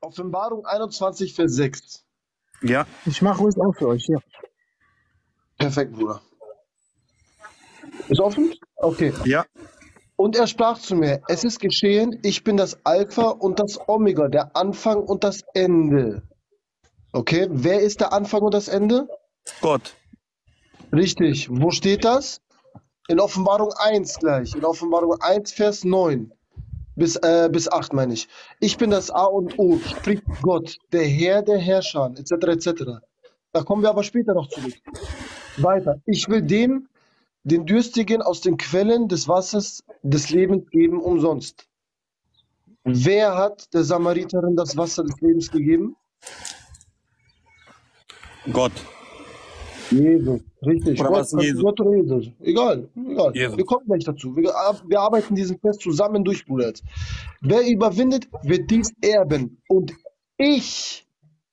Offenbarung 21, Vers 6. Ja, Ich mache ruhig auf für euch, ja. Perfekt, Bruder. Ist offen? Okay. ja, Und er sprach zu mir, es ist geschehen, ich bin das Alpha und das Omega, der Anfang und das Ende. Okay, wer ist der Anfang und das Ende? Gott. Richtig. Wo steht das? In Offenbarung 1 gleich. In Offenbarung 1, Vers 9. Bis, äh, bis 8 meine ich. Ich bin das A und O, spricht Gott, der Herr der Herrscher, etc. etc. Da kommen wir aber später noch zurück. Weiter. Ich will dem, den Dürstigen aus den Quellen des Wassers des Lebens geben umsonst. Wer hat der Samariterin das Wasser des Lebens gegeben? Gott. Jesus, richtig. Oder Gott, was Jesus? Gott oder Jesus. Egal, egal. Jesus. Wir kommen gleich dazu. Wir, wir arbeiten diesen Test zusammen durch, Bruder. Wer überwindet, wird dies erben. Und ich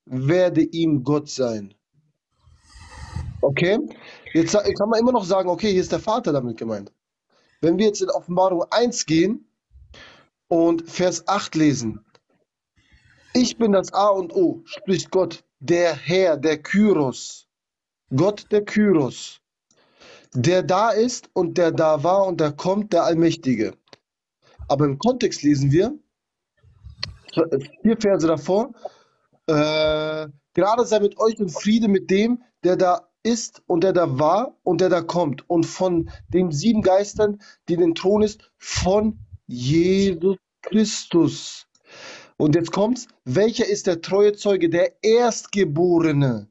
werde ihm Gott sein. Okay? Jetzt, kann man immer noch sagen, okay, hier ist der Vater damit gemeint. Wenn wir jetzt in Offenbarung 1 gehen und Vers 8 lesen. Ich bin das A und O, spricht Gott, der Herr, der Kyros. Gott der Kyros, der da ist und der da war und der kommt, der Allmächtige. Aber im Kontext lesen wir, vier Verse davor, äh, gerade sei mit euch und Friede mit dem, der da ist und der da war und der da kommt und von den sieben Geistern, die den Thron ist, von Jesus Christus. Und jetzt kommt's, welcher ist der treue Zeuge, der Erstgeborene?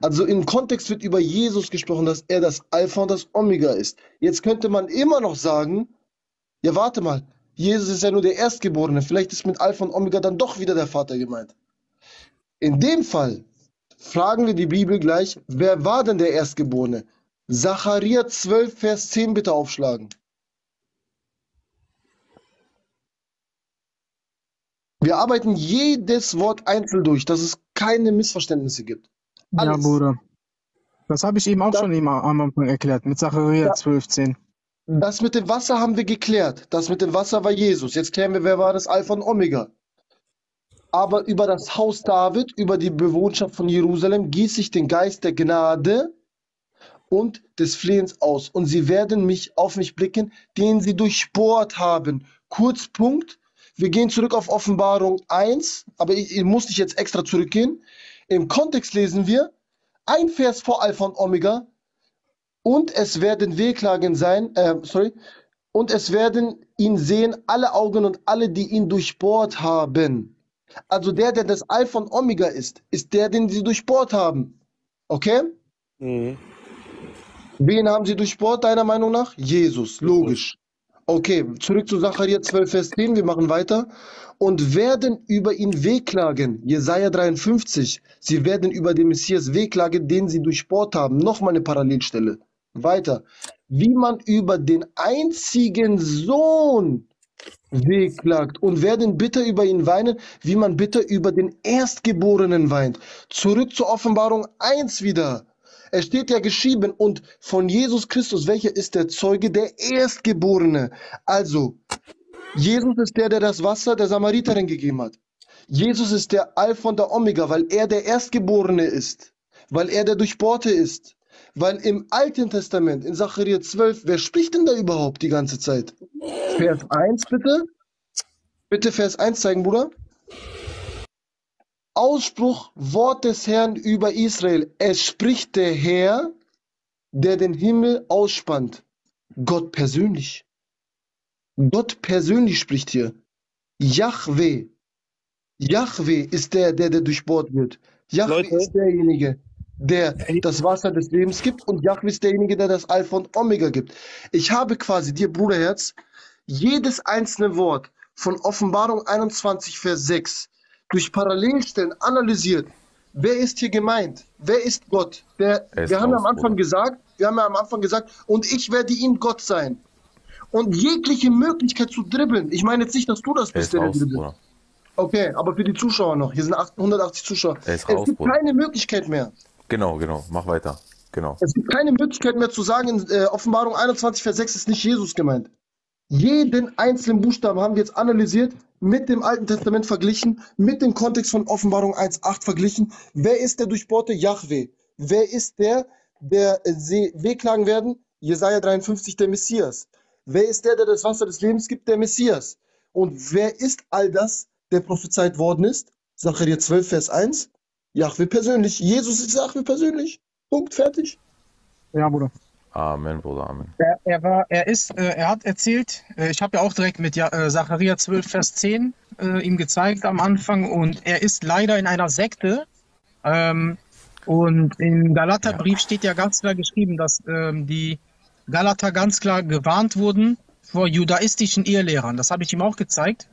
Also im Kontext wird über Jesus gesprochen, dass er das Alpha und das Omega ist. Jetzt könnte man immer noch sagen, ja warte mal, Jesus ist ja nur der Erstgeborene, vielleicht ist mit Alpha und Omega dann doch wieder der Vater gemeint. In dem Fall fragen wir die Bibel gleich, wer war denn der Erstgeborene? Zachariah 12, Vers 10 bitte aufschlagen. Wir arbeiten jedes Wort einzeln durch, dass es keine Missverständnisse gibt. Ja, Alles. Bruder. Das habe ich eben auch Da- schon eben am Anfang erklärt, mit Zachariah Ja. 12,10. Das mit dem Wasser haben wir geklärt. Das mit dem Wasser war Jesus. Jetzt klären wir, wer war das Alpha und Omega. Aber über das Haus David, über die Bewohnerschaft von Jerusalem, gieße ich den Geist der Gnade und des Flehens aus. Und sie werden mich auf mich blicken, den sie durchbohrt haben. Kurz Punkt. Wir gehen zurück auf Offenbarung 1, aber ich, ich muss nicht jetzt extra zurückgehen. Im Kontext lesen wir ein Vers vor Alpha und Omega. Und es werden Wehklagen sein, äh, sorry, und es werden ihn sehen, alle Augen und alle, die ihn durchbohrt haben. Also der, der das Alpha und Omega ist, ist der, den sie durchbohrt haben. Okay? Wen haben sie durchbohrt, deiner Meinung nach? Jesus, logisch. Okay, zurück zu Zachariah 12, Vers 10, wir machen weiter. Und werden über ihn wehklagen, Jesaja 53, sie werden über den Messias wehklagen, den sie durchbohrt haben. Nochmal eine Parallelstelle. Weiter. Wie man über den einzigen Sohn wehklagt und werden bitter über ihn weinen, wie man bitter über den Erstgeborenen weint. Zurück zur Offenbarung 1 wieder. Es steht ja geschrieben, und von Jesus Christus, welcher ist der Zeuge, der Erstgeborene. Also, Jesus ist der, der das Wasser der Samariterin gegeben hat. Jesus ist der Alpha und der Omega, weil er der Erstgeborene ist, weil er der Durchbohrte ist. Weil im Alten Testament, in Zachariah 12, wer spricht denn da überhaupt die ganze Zeit? Vers 1 bitte. Bitte Vers 1 zeigen, Bruder. Ausspruch, Wort des Herrn über Israel. Es spricht der Herr, der den Himmel ausspannt. Gott persönlich. Gott persönlich spricht hier. Yahweh. Yahweh ist der, der, der durchbohrt wird. Yahweh Leute. ist derjenige, der das Wasser des Lebens gibt und Yahweh ist derjenige, der das Alpha und Omega gibt. Ich habe quasi dir, Bruderherz, jedes einzelne Wort von Offenbarung 21, Vers 6 durch Parallelstellen analysiert. Wer ist hier gemeint? Wer ist Gott? Der, Er ist wir haben am Anfang gesagt, wir haben ja am Anfang gesagt, und ich werde ihm Gott sein. Und jegliche Möglichkeit zu dribbeln. Ich meine jetzt nicht, dass du das bist, ist der raus, dribbelt. Okay, aber für die Zuschauer noch. Hier sind 180 Zuschauer. Er es raus, gibt Bruder. keine Möglichkeit mehr. Genau, genau. Mach weiter. Genau. Es gibt keine Möglichkeit mehr zu sagen, in äh, Offenbarung 21, Vers 6 ist nicht Jesus gemeint. Jeden einzelnen Buchstaben haben wir jetzt analysiert. Mit dem Alten Testament verglichen, mit dem Kontext von Offenbarung 1.8 verglichen. Wer ist der durchbohrte Yahweh? Wer ist der, der äh, sie wehklagen werden? Jesaja 53, der Messias. Wer ist der, der das Wasser des Lebens gibt? Der Messias. Und wer ist all das, der prophezeit worden ist? Sacharja 12, Vers 1. Yahweh persönlich. Jesus ist Yahweh persönlich. Punkt, fertig. Ja, Bruder. Amen, Bruder, Amen. Er, er war, er ist, äh, er hat erzählt, äh, ich habe ja auch direkt mit äh, Sacharja 12, Vers 10 äh, ihm gezeigt am Anfang und er ist leider in einer Sekte. Ähm, und im Galaterbrief steht ja ganz klar geschrieben, dass ähm, die Galater ganz klar gewarnt wurden vor judaistischen Irrlehrern. Das habe ich ihm auch gezeigt.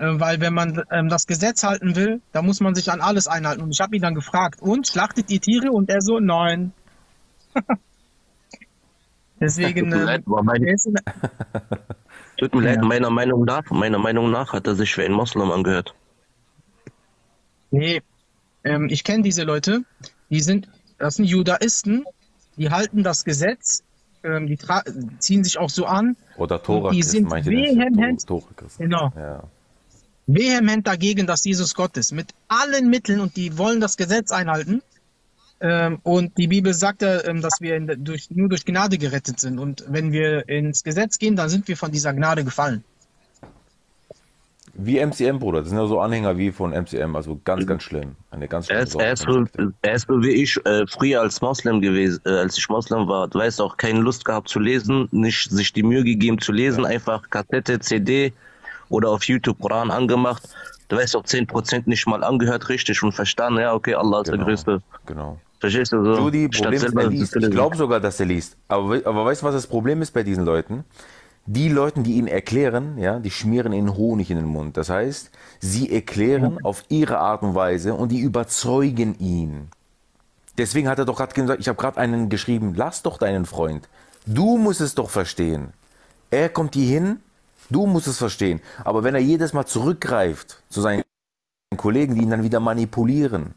Weil wenn man ähm, das Gesetz halten will, da muss man sich an alles einhalten. Und ich habe ihn dann gefragt, und schlachtet ihr Tiere? Und er so, nein. Deswegen, Tut mir leid, aber er tut mir meiner Meinung nach, meiner Meinung nach hat er sich für einen Moslem angehört. Nee, ähm, ich kenne diese Leute, die sind, das sind Judaisten, die halten das Gesetz, ähm, die tra- ziehen sich auch so an, Oder Tora die sind vehement-. Genau. Ja. vehement dagegen, dass Jesus Gott ist, mit allen Mitteln und die wollen das Gesetz einhalten. Ähm, und die Bibel sagt ja, ähm, dass wir durch, nur durch Gnade gerettet sind. Und wenn wir ins Gesetz gehen, dann sind wir von dieser Gnade gefallen. Wie MCM, Bruder. Das sind ja so Anhänger wie von MCM. Also ganz, ganz schlimm. Eine ganz Er schlimme ist, Sorte er er ist wie ich äh, früher als Moslem gewesen, äh, als ich Moslem war. Du weißt auch, keine Lust gehabt zu lesen, nicht sich die Mühe gegeben zu lesen, einfach Kassette, CD oder auf YouTube Koran angemacht. Du weißt auch 10% nicht mal angehört richtig und verstanden, ja, okay, Allah ist der Genau. Größte. Genau. Verstehst du so? Judy, Problem ist, er liest. Ich glaube sogar, dass er liest. Aber, aber weißt du, was das Problem ist bei diesen Leuten? Die Leute, die ihn erklären, ja, die schmieren ihnen Honig in den Mund. Das heißt, sie erklären auf ihre Art und Weise und die überzeugen ihn. Deswegen hat er doch gerade gesagt, ich habe gerade einen geschrieben, lass doch deinen Freund. Du musst es doch verstehen. Er kommt hier hin, du musst es verstehen. Aber wenn er jedes Mal zurückgreift zu seinen Kollegen, die ihn dann wieder manipulieren,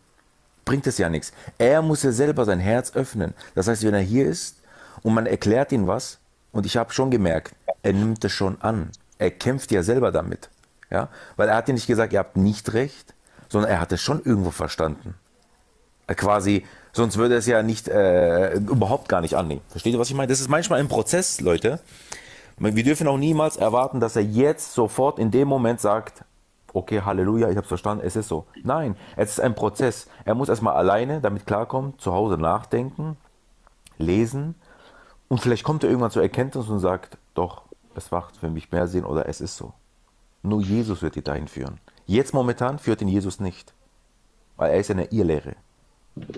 bringt es ja nichts. Er muss ja selber sein Herz öffnen. Das heißt, wenn er hier ist und man erklärt ihm was, und ich habe schon gemerkt, er nimmt es schon an. Er kämpft ja selber damit. Ja? Weil er hat ja nicht gesagt, ihr habt nicht recht, sondern er hat es schon irgendwo verstanden. Er quasi, sonst würde er es ja nicht, äh, überhaupt gar nicht annehmen. Versteht ihr, was ich meine? Das ist manchmal ein Prozess, Leute. Wir dürfen auch niemals erwarten, dass er jetzt sofort in dem Moment sagt, okay, Halleluja, ich habe verstanden, es ist so. Nein, es ist ein Prozess. Er muss erstmal alleine damit klarkommen, zu Hause nachdenken, lesen und vielleicht kommt er irgendwann zur Erkenntnis und sagt, doch, es macht für mich mehr Sinn oder es ist so. Nur Jesus wird ihn dahin führen. Jetzt momentan führt ihn Jesus nicht, weil er ist in der Irrlehre.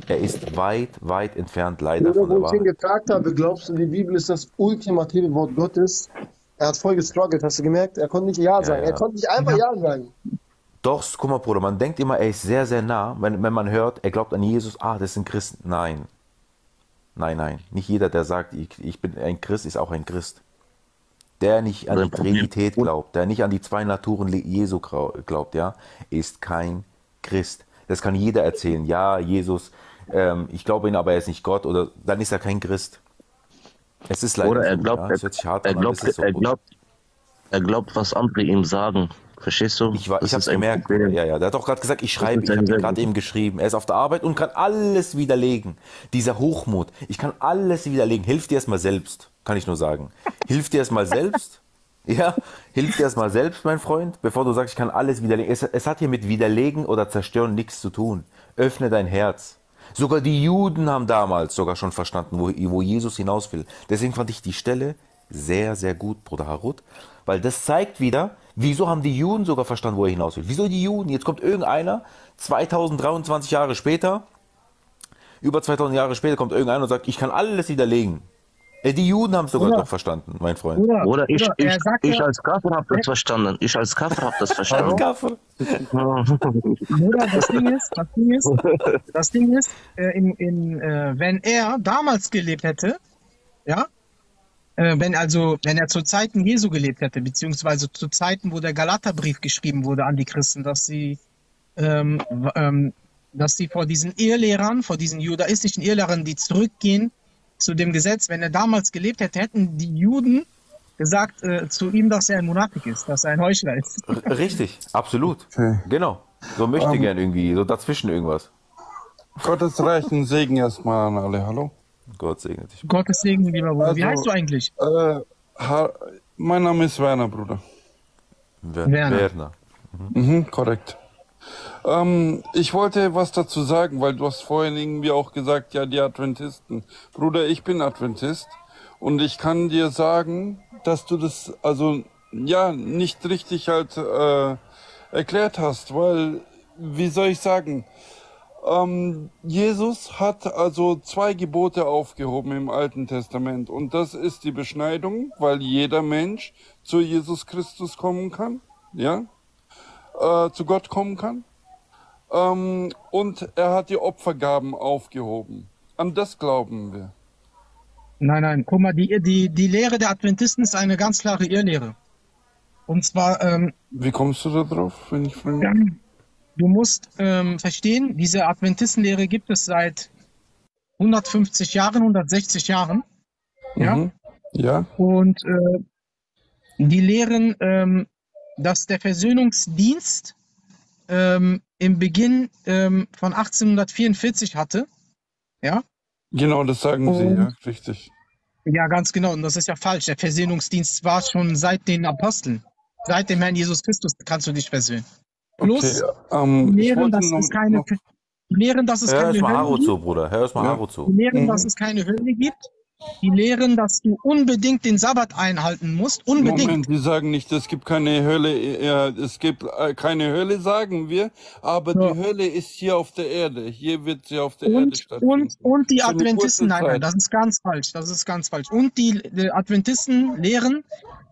Er ist weit, weit entfernt leider Oder von der wo ich ihn Wahrheit. gefragt habe, glaubst du, die Bibel ist das ultimative Wort Gottes? Er hat voll gestruggelt, hast du gemerkt? Er konnte nicht Ja sagen. ja. Er konnte nicht einfach Ja sagen. Doch, guck mal, Bruder, man denkt immer, er ist sehr, sehr nah, wenn, wenn man hört, er glaubt an Jesus, ah, das ist ein Christ. Nein. Nein, nein. Nicht jeder, der sagt, ich, ich bin ein Christ, ist auch ein Christ. Der nicht an die Trinität glaubt, der nicht an die zwei Naturen Jesu glaubt, ja, ist kein Christ. Das kann jeder erzählen. Ja, Jesus, ähm, ich glaube ihn, aber er ist nicht Gott, oder dann ist er kein Christ. Es ist leider Oder er so, glaubt, ja, er, er, glaubt, so. er, glaubt, er glaubt, was andere ihm sagen. Verstehst du? Ich, war, Das ich hab's gemerkt. Problem. Ja, ja. Der hat doch gerade gesagt, ich schreibe, ich habe gerade eben geschrieben. Er ist auf der Arbeit und kann alles widerlegen. Dieser Hochmut. Ich kann alles widerlegen. Hilf dir erstmal selbst, kann ich nur sagen. Hilf dir erstmal selbst. Ja, hilf dir erstmal selbst, mein Freund, bevor du sagst, ich kann alles widerlegen. Es, es hat hier mit Widerlegen oder Zerstören nichts zu tun. Öffne dein Herz. Sogar die Juden haben damals sogar schon verstanden, wo, wo Jesus hinaus will. Deswegen fand ich die Stelle sehr, sehr gut, Bruder Harut, weil das zeigt wieder, wieso haben die Juden sogar verstanden, wo er hinaus will. Wieso die Juden? Jetzt kommt irgendeiner, 2023 Jahre später, über 2000 Jahre später kommt irgendeiner und sagt, ich kann alles widerlegen. Äh, Die Juden haben es sogar Ja. doch verstanden, mein Freund. Bruder, Oder ich, Bruder, ich, ich ja, als Kaffer habe das verstanden. Ich als Kaffer habe das verstanden. Bruder, das Ding ist, das Ding ist, das Ding ist, äh, in, in, äh, wenn er damals gelebt hätte, ja, äh, wenn also, wenn er zu Zeiten Jesu gelebt hätte, beziehungsweise zu Zeiten, wo der Galaterbrief geschrieben wurde an die Christen, dass sie, ähm, ähm, dass sie vor diesen Irrlehrern, vor diesen judaistischen Irrlehrern, die zurückgehen zu dem Gesetz, wenn er damals gelebt hätte, hätten die Juden gesagt äh, zu ihm, dass er ein Monafik ist, dass er ein Heuchler ist. Richtig, absolut. Okay. Genau. So möchte Ähm. gern irgendwie, so dazwischen irgendwas. Gottes reichen Segen erstmal an alle. Hallo? Gott segne dich. Gottes Segen, lieber Bruder. Wie Also- heißt du eigentlich? Äh, mein Name ist Werner, Bruder. Wer- Werner. Werner. Mhm, korrekt. Ähm, ich wollte was dazu sagen, weil du hast vorhin irgendwie auch gesagt, ja, die Adventisten. Bruder, ich bin Adventist und ich kann dir sagen, dass du das also ja nicht richtig halt äh, erklärt hast, weil wie soll ich sagen? Ähm, Jesus hat also zwei Gebote aufgehoben im Alten Testament und das ist die Beschneidung, weil jeder Mensch zu Jesus Christus kommen kann, ja, äh, zu Gott kommen kann. Ähm, und er hat die Opfergaben aufgehoben. An das glauben wir. Nein, nein, guck mal, die, die, die Lehre der Adventisten ist eine ganz klare Irrlehre. Und zwar, ähm, Wie kommst du da drauf, wenn ich frage? du musst ähm, verstehen, diese Adventistenlehre gibt es seit 150 Jahren, 160 Jahren. Ja. Mhm. Ja, Und äh, die lehren, ähm, dass der Versöhnungsdienst ähm, im Beginn ähm, von 1844 hatte. Ja, genau, das sagen sie, Und- ja, richtig. ja, ganz genau. Und das ist ja falsch. Der Versöhnungsdienst war schon seit den Aposteln. Seit dem Herrn Jesus Christus kannst du dich versöhnen. Plus, Okay, ähm, lehren, dass es keine, noch, lehren, dass es Hör keine erst mal Hölle Haro gibt. zu, Bruder. Hör erst mal Ja. Haro Die zu. lehren, Mhm. dass es keine Hölle gibt. Die lehren, dass du unbedingt den Sabbat einhalten musst. Unbedingt. Moment, die sagen nicht, es gibt keine Hölle, ja, es gibt äh, keine Hölle, sagen wir, aber Ja. die Hölle ist hier auf der Erde. Hier wird sie auf der Erde Und, stattfinden. und, und die Für Adventisten, nein, nein, das ist ganz falsch. Das ist ganz falsch. Und die, die Adventisten lehren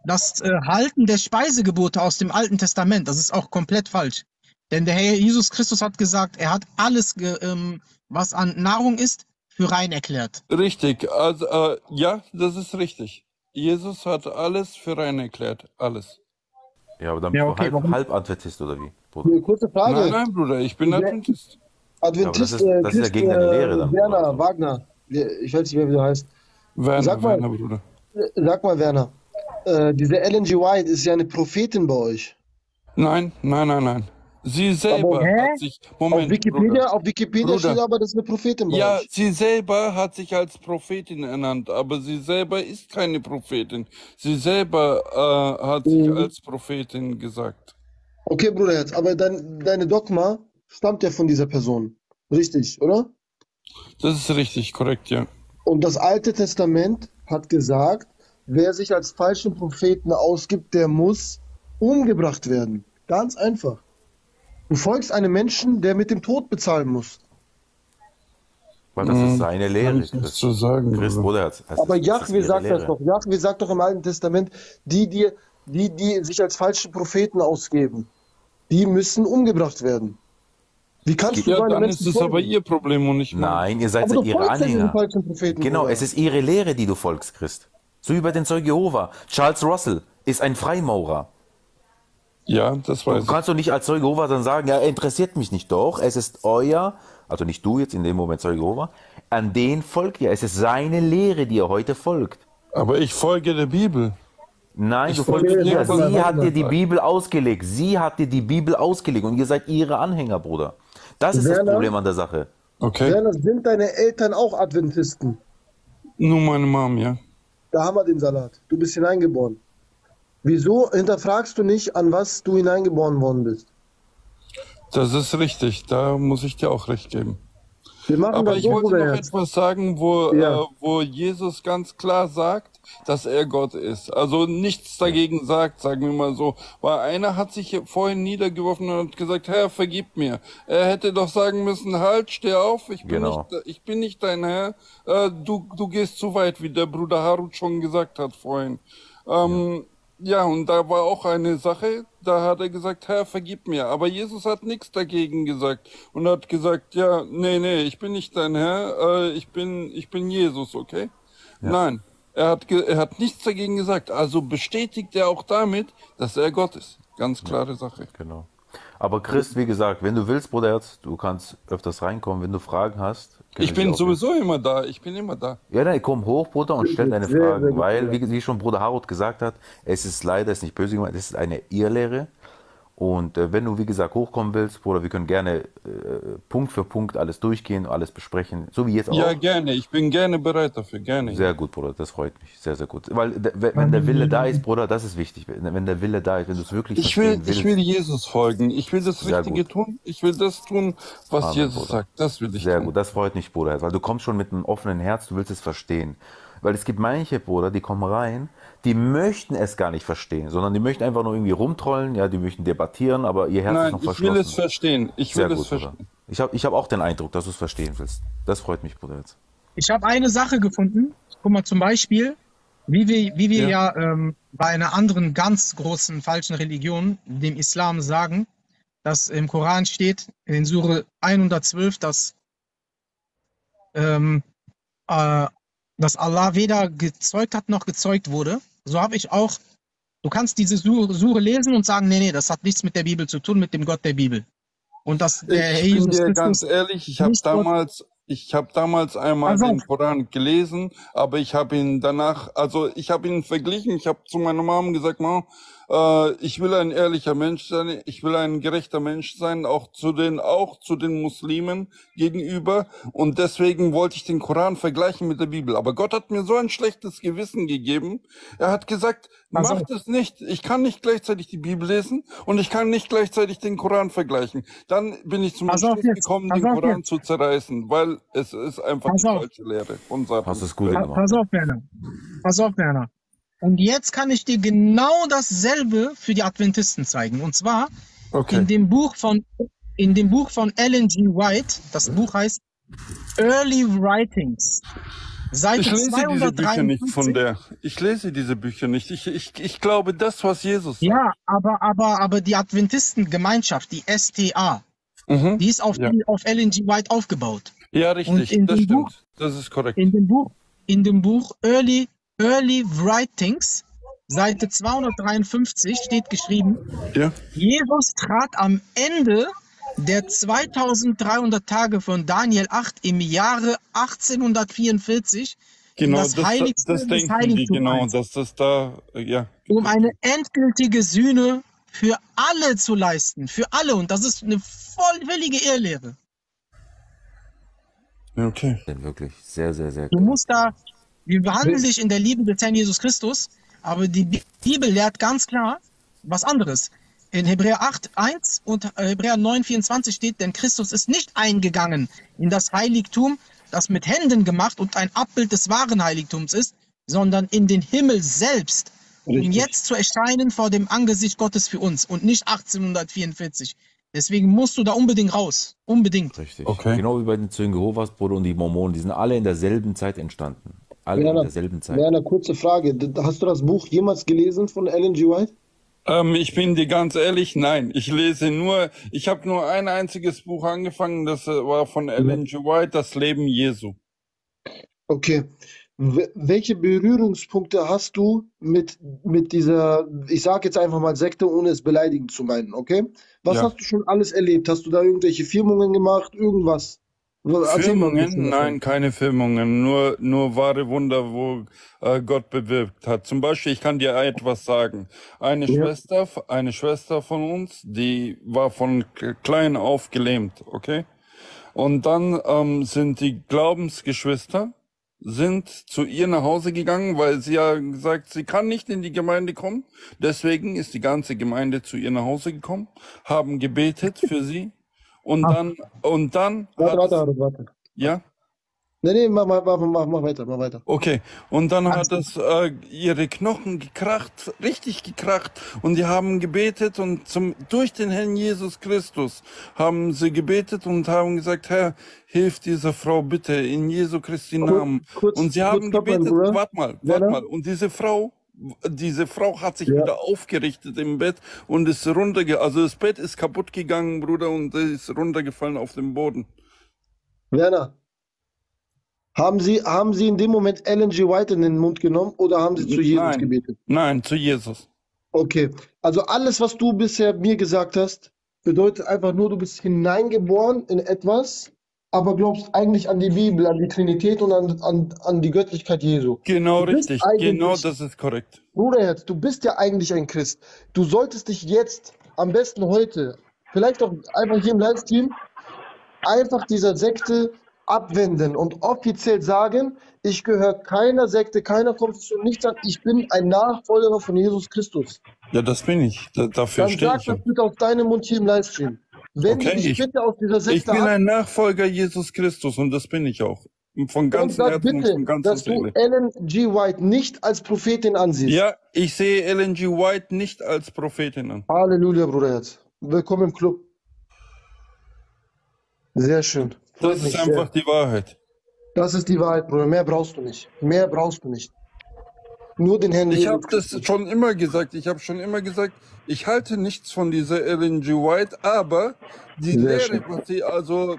das äh, Halten der Speisegebote aus dem Alten Testament. Das ist auch komplett falsch. Denn der Herr Jesus Christus hat gesagt, er hat alles, ähm, was an Nahrung ist, für rein erklärt. Richtig, also äh, ja, das ist richtig. Jesus hat alles für rein erklärt, alles. Ja, aber dann Ja, bist okay, du warum- halb, halb Adventist oder wie? Bruder? Eine kurze Frage. Nein, nein, Bruder, ich bin. Adventist. Adventist, Ja, aber das ist- das ist ja gegen deine Lehre dann, Werner, oder? Wagner. Ich weiß nicht mehr, wie du heißt. Werner, Sag mal. Werner, Bruder. Äh, Sag mal, Werner. Äh, diese Ellen G. White ist ja eine Prophetin bei euch. Nein, nein, nein, nein. Sie selber Aber- hat sich. Moment, auf Wikipedia, Bruder. auf Wikipedia Bruder. steht aber, das ist eine Prophetin Ja, euch. sie selber hat sich als Prophetin ernannt, aber sie selber ist keine Prophetin. Sie selber äh, hat sich Mhm. als Prophetin gesagt. Okay, Bruderherz, aber dein, deine Dogma stammt ja von dieser Person. Richtig, oder? Das ist richtig, korrekt, ja. Und das Alte Testament hat gesagt, wer sich als falschen Propheten ausgibt, der muss umgebracht werden. Ganz einfach. Du folgst einem Menschen, der mit dem Tod bezahlen muss. Weil das ist seine Kann Lehre, ich nichts Christ. zu sagen, Christ, Bruder. Das, Aber das ist Jahwe sagt das Lehre. doch. Jahwe sagt doch im Alten Testament, die, die, die, die sich als falsche Propheten ausgeben, die müssen umgebracht werden. Wie kannst du Ja, einem dann ist Menschen es aber folgen? ihr Problem und nicht mein. Nein, ihr seid Aber du ihre Anhänger. Propheten. Genau, Bruder. es ist ihre Lehre, die du folgst, Christ. So wie bei den Zeugen Jehova. Charles Russell ist ein Freimaurer. Ja, das weiß Du ich. kannst doch nicht als Zeuge Jehova dann sagen, ja, er interessiert mich nicht. Doch, es ist euer, also nicht du jetzt in dem Moment Zeuge Jehova, an den folgt ihr. Es ist seine Lehre, die ihr heute folgt. Aber ich folge der Bibel. Nein, Ich du folge folgst ihr. Sie hat dir die. Bibel ausgelegt. Sie hat dir die Bibel ausgelegt und ihr seid ihre Anhänger, Bruder. Das ist das Werner? Problem an der Sache. Okay? Werner, sind deine Eltern auch Adventisten? Nur meine Mom, ja. Da haben wir den Salat. Du bist hineingeboren. Wieso hinterfragst du nicht, an was du hineingeboren worden bist? Das ist richtig. Da muss ich dir auch recht geben. Wir machen Aber das ich so, wollte noch Bruderherz. etwas sagen, wo, Ja. äh, wo Jesus ganz klar sagt, dass er Gott ist. Also nichts dagegen sagt, sagen wir mal so. Weil einer hat sich vorhin niedergeworfen und hat gesagt, Herr, vergib mir. Er hätte doch sagen müssen, halt, steh auf, ich bin, Genau. nicht, ich bin nicht dein Herr. Äh, du, du gehst zu weit, wie der Bruder Harut schon gesagt hat vorhin. Ähm, ja, und da war auch eine Sache, da hat er gesagt, Herr, vergib mir. Aber Jesus hat nichts dagegen gesagt und hat gesagt, ja, nee, nee, ich bin nicht dein Herr, äh, ich bin, ich bin Jesus, okay? Nein, er hat, er hat nichts dagegen gesagt. Also bestätigt er auch damit, dass er Gott ist. Ganz klare Sache. Genau. Aber Chris, wie gesagt, wenn du willst, Bruderherz, du kannst öfters reinkommen. Wenn du Fragen hast, Ich bin sowieso immer da. Ich bin immer da. Ja, nein, komm hoch, Bruder, und stell deine Sehr, sehr Fragen, gut, weil, wie, wie schon Bruder Harut gesagt hat, es ist leider, es ist nicht böse gemeint, es ist eine Irrlehre. Und äh, wenn du, wie gesagt, hochkommen willst, Bruder, wir können gerne äh, Punkt für Punkt alles durchgehen, alles besprechen, so wie jetzt auch. Ja, gerne. Ich bin gerne bereit dafür. Gerne. Sehr gut, Bruder, das freut mich. Sehr, sehr gut. Weil, wenn der Wille da ist, Bruder, das ist wichtig. Wenn der Wille da ist, wenn du es wirklich Ich will, willst. ich will Jesus folgen. Ich will das Richtige tun. Ich will das tun, was Amen, Jesus Bruder. sagt. Das will ich Sehr tun. gut, das freut mich, Bruder, weil du kommst schon mit einem offenen Herz, du willst es verstehen. Weil es gibt manche Bruder, die kommen rein, die möchten es gar nicht verstehen, sondern die möchten einfach nur irgendwie rumtrollen, ja, die möchten debattieren, aber ihr Herz ist Nein, noch ich verschlossen. will es verstehen. Ich will Sehr es gut, Bruder. verstehen. Ich habe ich hab auch den Eindruck, dass du es verstehen willst. Das freut mich, Bruder. Jetzt. Ich habe eine Sache gefunden. Guck mal, zum Beispiel, wie wir, wie wir ja, ähm, bei einer anderen ganz großen falschen Religion, dem Islam, sagen, dass im Koran steht, in Sure 112, dass, ähm, äh, dass Allah weder gezeugt hat noch gezeugt wurde. So habe ich auch, du kannst diese Sure, Sure lesen und sagen, nee, nee, das hat nichts mit der Bibel zu tun, mit dem Gott der Bibel. Und dass der Ich bin Jesus dir Christus ganz ehrlich, ich habe damals, ich habe damals einmal auf. den Koran gelesen, aber ich habe ihn danach, also ich habe ihn verglichen. Ich habe zu meiner Mom gesagt, Mom, ich will ein ehrlicher Mensch sein, ich will ein gerechter Mensch sein, auch zu den, auch zu den Muslimen gegenüber. Und deswegen wollte ich den Koran vergleichen mit der Bibel. Aber Gott hat mir so ein schlechtes Gewissen gegeben. Er hat gesagt, Pass mach auf. das nicht. Ich kann nicht gleichzeitig die Bibel lesen und ich kann nicht gleichzeitig den Koran vergleichen. Dann bin ich zum Pass auf Entschluss jetzt, gekommen, pass den auf Koran jetzt. zu zerreißen, weil es ist einfach Pass die falsche Lehre. Unser du es gut pass auf, Werner. Pass auf, Werner. Und jetzt kann ich dir genau dasselbe für die Adventisten zeigen. Und zwar Okay. in dem Buch von, in dem Buch von Ellen G. White. Das Buch heißt Early Writings. Seite Ich lese diese Bücher nicht 253. von der. Ich lese diese Bücher nicht. Ich, ich, ich glaube das, was Jesus sagt. Ja, aber, aber, aber die Adventistengemeinschaft, die STA, Mhm. die ist auf, Ja. auf Ellen G. White aufgebaut. Ja, Und richtig. in Das dem stimmt. Buch- Das ist korrekt. In dem Buch, in dem Buch Early, Early Writings, Seite 253 steht geschrieben, Ja. Jesus trat am Ende der 2300 Tage von Daniel 8 im Jahre 1844 in Genau, das das, Heiligste das des denken die, Heiligtums genau, ein, dass das da, äh, ja. um eine endgültige Sühne für alle zu leisten. Für alle. Und das ist eine vollwillige Irrlehre. Okay. Wirklich, sehr, sehr, sehr Du gut. musst da, wir behandeln dich in der Liebe des Herrn Jesus Christus, aber die Bi- Bibel lehrt ganz klar was anderes. In Hebräer 8, 1 und äh, Hebräer 9, 24 steht, denn Christus ist nicht eingegangen in das Heiligtum, das mit Händen gemacht und ein Abbild des wahren Heiligtums ist, sondern in den Himmel selbst, um Richtig. jetzt zu erscheinen vor dem Angesicht Gottes für uns und nicht 1844. Deswegen musst du da unbedingt raus. Unbedingt. Richtig. Okay. Genau wie bei den Zeugen Jehovas, Bruder, und die Mormonen, die sind alle in derselben Zeit entstanden. Alle in Werner, derselben Zeit. Werner, kurze Frage. Hast du das Buch jemals gelesen von Ellen G. White? Ähm, ich bin dir ganz ehrlich, nein. Ich lese nur, ich habe nur ein einziges Buch angefangen, das äh, war von Ellen G. White, Das Leben Jesu. Okay. Welche Berührungspunkte hast du mit, mit dieser, ich sage jetzt einfach mal Sekte, ohne es beleidigend zu meinen, okay? Was Ja. hast du schon alles erlebt? Hast du da irgendwelche Firmungen gemacht? Irgendwas? Davon. Nein, keine Firmungen, nur, nur wahre Wunder, wo äh, Gott bewirkt hat. Zum Beispiel, ich kann dir etwas sagen. Eine Ja. Schwester, eine Schwester von uns, die war von klein auf gelähmt, okay? Und dann ähm, sind die Glaubensgeschwister sind zu ihr nach Hause gegangen, weil sie ja gesagt, sie kann nicht in die Gemeinde kommen. Deswegen ist die ganze Gemeinde zu ihr nach Hause gekommen, haben gebetet für sie und dann und dann Warte, hat warte, es- warte, warte. ja? Nee, nee, mach, mach, mach, mach, weiter, mach weiter. Okay, und dann hat es äh, ihre Knochen gekracht, richtig gekracht, und die haben gebetet und zum durch den Herrn Jesus Christus haben sie gebetet und haben gesagt, Herr, hilf dieser Frau bitte in Jesu Christi Namen. kurz- und sie haben gebetet, warte mal, warte mal, und diese Frau diese Frau hat sich Ja. wieder aufgerichtet im Bett und ist runterge, also das Bett ist kaputt gegangen, Bruder, und ist runtergefallen auf den Boden. Werner, haben Sie, haben Sie in dem Moment Ellen G. White in den Mund genommen oder haben Sie zu Jesus Nein. gebetet? Nein, zu Jesus. Okay, also alles, was du bisher mir gesagt hast, bedeutet einfach nur, du bist hineingeboren in etwas, aber glaubst eigentlich an die Bibel, an die Trinität und an, an, an die Göttlichkeit Jesu. Genau richtig. Genau das ist korrekt. Bruderherz, du bist ja eigentlich ein Christ. Du solltest dich jetzt, am besten heute, vielleicht auch einfach hier im Livestream, einfach dieser Sekte abwenden und offiziell sagen, ich gehöre keiner Sekte, keiner Konfession, nichts an, ich bin ein Nachfolger von Jesus Christus. Ja, das bin ich. Da, dafür Dann stehe sag ich. das bitte aus deinem Mund hier im Livestream. Wenn Okay, du ich- bitte aus dieser Ich Sekte bin ab ein Nachfolger Jesus Christus und das bin ich auch. Von und ganzem sag Herzen und bitte, von ganzer dass du Seele. Ellen G. White nicht als Prophetin ansiehst. Ja, ich sehe Ellen G. White nicht als Prophetin an. Halleluja, Bruderherz. Willkommen im Club. Sehr schön. Freut Das ist sehr. einfach die Wahrheit. Das ist die Wahrheit, Bruder. Mehr brauchst du nicht. Mehr brauchst du nicht. Nur den Herrn Ich habe das schon immer gesagt. Ich habe schon immer gesagt, ich halte nichts von dieser Ellen G. White, aber die Sehr Lehre, schön. was sie, also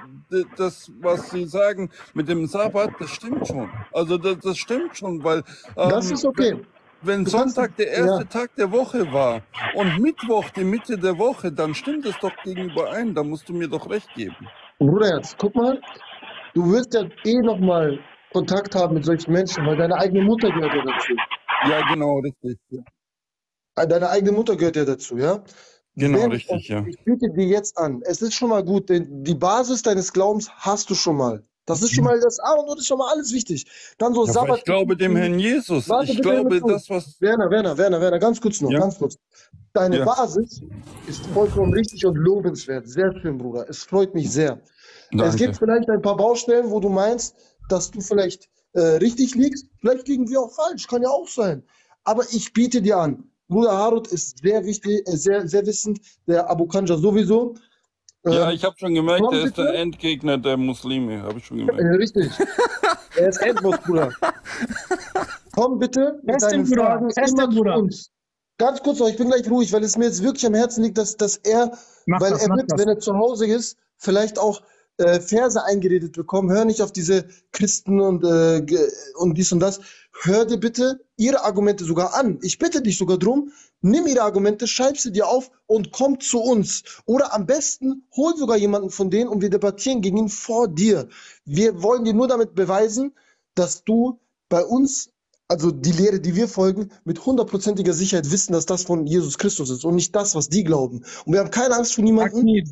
das, was sie sagen mit dem Sabbat, das stimmt schon. Also das, das stimmt schon, weil ähm, Das ist okay. wenn Sonntag der erste ja. Tag der Woche war und Mittwoch die Mitte der Woche, dann stimmt es doch gegenüber ein. Da musst du mir doch recht geben. Bruderherz, guck mal. Du wirst ja eh nochmal Kontakt haben mit solchen Menschen, weil deine eigene Mutter gehört ja dazu. Ja, genau, richtig. Ja. Äh, Deine eigene Mutter gehört ja dazu, ja? Genau, Wenn- richtig, ja. Ich biete dir jetzt an, es ist schon mal gut, denn die Basis deines Glaubens hast du schon mal. Das ist schon mal das A und O, das ist schon mal alles wichtig. Dann so Ja, Sabbat. ich glaube dem Herrn Jesus. Warte, Ich glaube, das, was. Werner, Werner, Werner, Werner, ganz kurz noch, Ja. ganz kurz. Deine Ja. Basis ist vollkommen richtig und lobenswert. Sehr schön, Bruder. Es freut mich sehr. Es Danke. gibt vielleicht ein paar Baustellen, wo du meinst, dass du vielleicht äh, richtig liegst. Vielleicht liegen wir auch falsch, kann ja auch sein. Aber ich biete dir an, Bruder Harut ist sehr wichtig, äh, sehr, sehr wissend, der Abu Kanja sowieso. Ja, Ähm, ich habe schon gemerkt, komm er ist der. Endgegner der Muslime. Habe ich schon äh, gemerkt. richtig. er ist Endboss, Bruder. Komm bitte mit Teste, deinen Bruder. Fragen Teste, immer zu Bruder. uns. Ganz kurz noch, ich bin gleich ruhig, weil es mir jetzt wirklich am Herzen liegt, dass, dass er Mach weil das, er wird, das. wenn er zu Hause ist, vielleicht auch äh, Verse eingeredet bekommen. Hör nicht auf diese Christen und, äh, und dies und das. Hör dir bitte ihre Argumente sogar an. Ich bitte dich sogar drum, nimm ihre Argumente, schreib sie dir auf und komm zu uns. Oder am besten hol sogar jemanden von denen und wir debattieren gegen ihn vor dir. Wir wollen dir nur damit beweisen, dass du bei uns also die Lehre, die wir folgen, mit hundertprozentiger Sicherheit wissen, dass das von Jesus Christus ist und nicht das, was die glauben. Und wir haben keine Angst vor niemandem. Aktiv.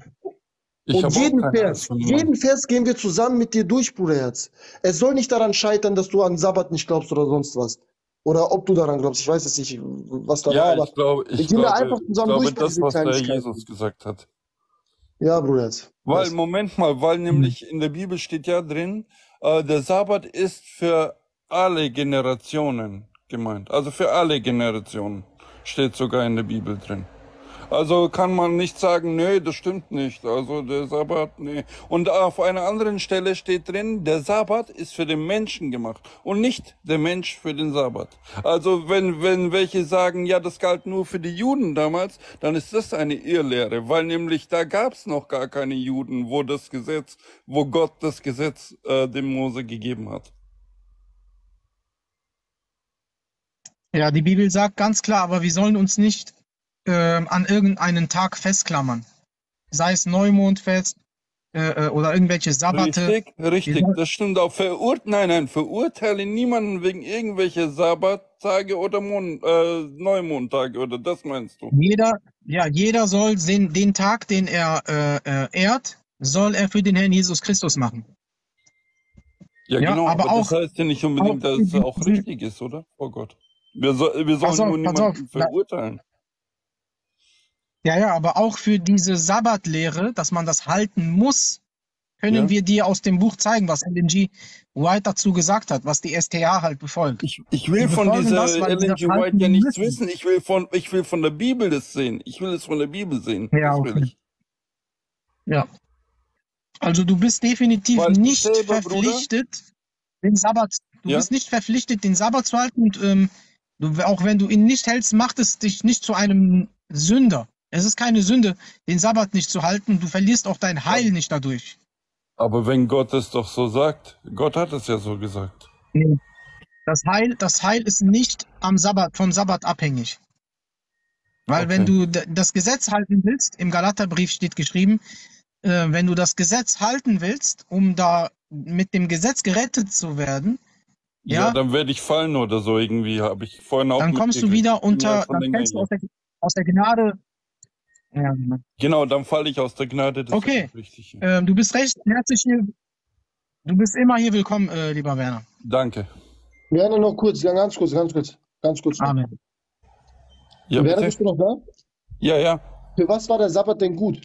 Ich Und jeden Vers, jeden Vers gehen wir zusammen mit dir durch, Bruderherz. Es soll nicht daran scheitern, dass du an Sabbat nicht glaubst oder sonst was. Oder ob du daran glaubst. Ich weiß jetzt nicht, was da war, Ja, ich glaube, wir ich da glaube, einfach ich zusammen glaube durch das, was der. Jesus gesagt hat. ja, Bruderherz. Weil, Was? Moment mal, weil nämlich in der Bibel steht ja drin, äh, der Sabbat ist für alle Generationen gemeint. Also für alle Generationen steht sogar in der Bibel drin. Also kann man nicht sagen, nee, das stimmt nicht. Also der Sabbat, nee. Und auf einer anderen Stelle steht drin, der Sabbat ist für den Menschen gemacht und nicht der Mensch für den Sabbat. Also wenn, wenn welche sagen, ja, das galt nur für die Juden damals, dann ist das eine Irrlehre, weil nämlich da gab's noch gar keine Juden, wo das Gesetz, wo Gott das Gesetz äh, dem Mose gegeben hat. Ja, die Bibel sagt ganz klar, aber wir sollen uns nicht ähm, an irgendeinen Tag festklammern. Sei es Neumondfest äh, äh, oder irgendwelche Sabbate. Richtig, richtig, das stimmt auch. Verurt nein, nein, verurteile niemanden wegen irgendwelcher Sabbattage oder Mond, äh, Neumondtage, oder das meinst du? Jeder, ja, jeder soll den, den Tag, den er äh, äh, ehrt, soll er für den Herrn Jesus Christus machen. Ja, Ja, genau, aber aber, das auch- heißt ja nicht unbedingt, dass es auch richtig ist, oder? Oh Gott. Wir, so, wir sollen auf, nur pass auf. niemanden verurteilen. Ja, ja, aber auch für diese Sabbatlehre, dass man das halten muss, können Ja. wir dir aus dem Buch zeigen, was LNG White dazu gesagt hat, was die STA halt befolgt. Ich, ich will von dieser das, weil sie Ellen das G. White ja nichts wissen. Ich will von, ich will von der Bibel das sehen. Ich will es von der Bibel sehen. Ja, okay. Ja. Also du bist definitiv Weil ich nicht selber, Bruder- verpflichtet, den Sabbat, du Ja. bist nicht verpflichtet, den Sabbat zu halten und ähm, du, auch wenn du ihn nicht hältst, macht es dich nicht zu einem Sünder. Es ist keine Sünde, den Sabbat nicht zu halten. Du verlierst auch dein Heil nicht dadurch. Aber wenn Gott es doch so sagt, Gott hat es ja so gesagt. Das Heil, das Heil ist nicht am Sabbat, vom Sabbat abhängig. Weil wenn Okay. du d- das Gesetz halten willst, im Galaterbrief steht geschrieben, äh, wenn du das Gesetz halten willst, um da mit dem Gesetz gerettet zu werden, Ja, ja, dann werde ich fallen oder so irgendwie, habe ich vorhin auch dann kommst du wieder unter, dann fällst du aus der, aus der Gnade. Ja, genau. Genau, dann falle ich aus der Gnade. Das Okay. ist richtig. Ja. Ähm, du bist recht herzlich hier. Du bist immer hier willkommen, äh, lieber Werner. Danke. Werner, noch kurz, ja, ganz kurz, ganz kurz, ganz kurz. Amen. Ja, Werner, bitte? bist du noch da? Ja, ja. Für was war der Sabbat denn gut?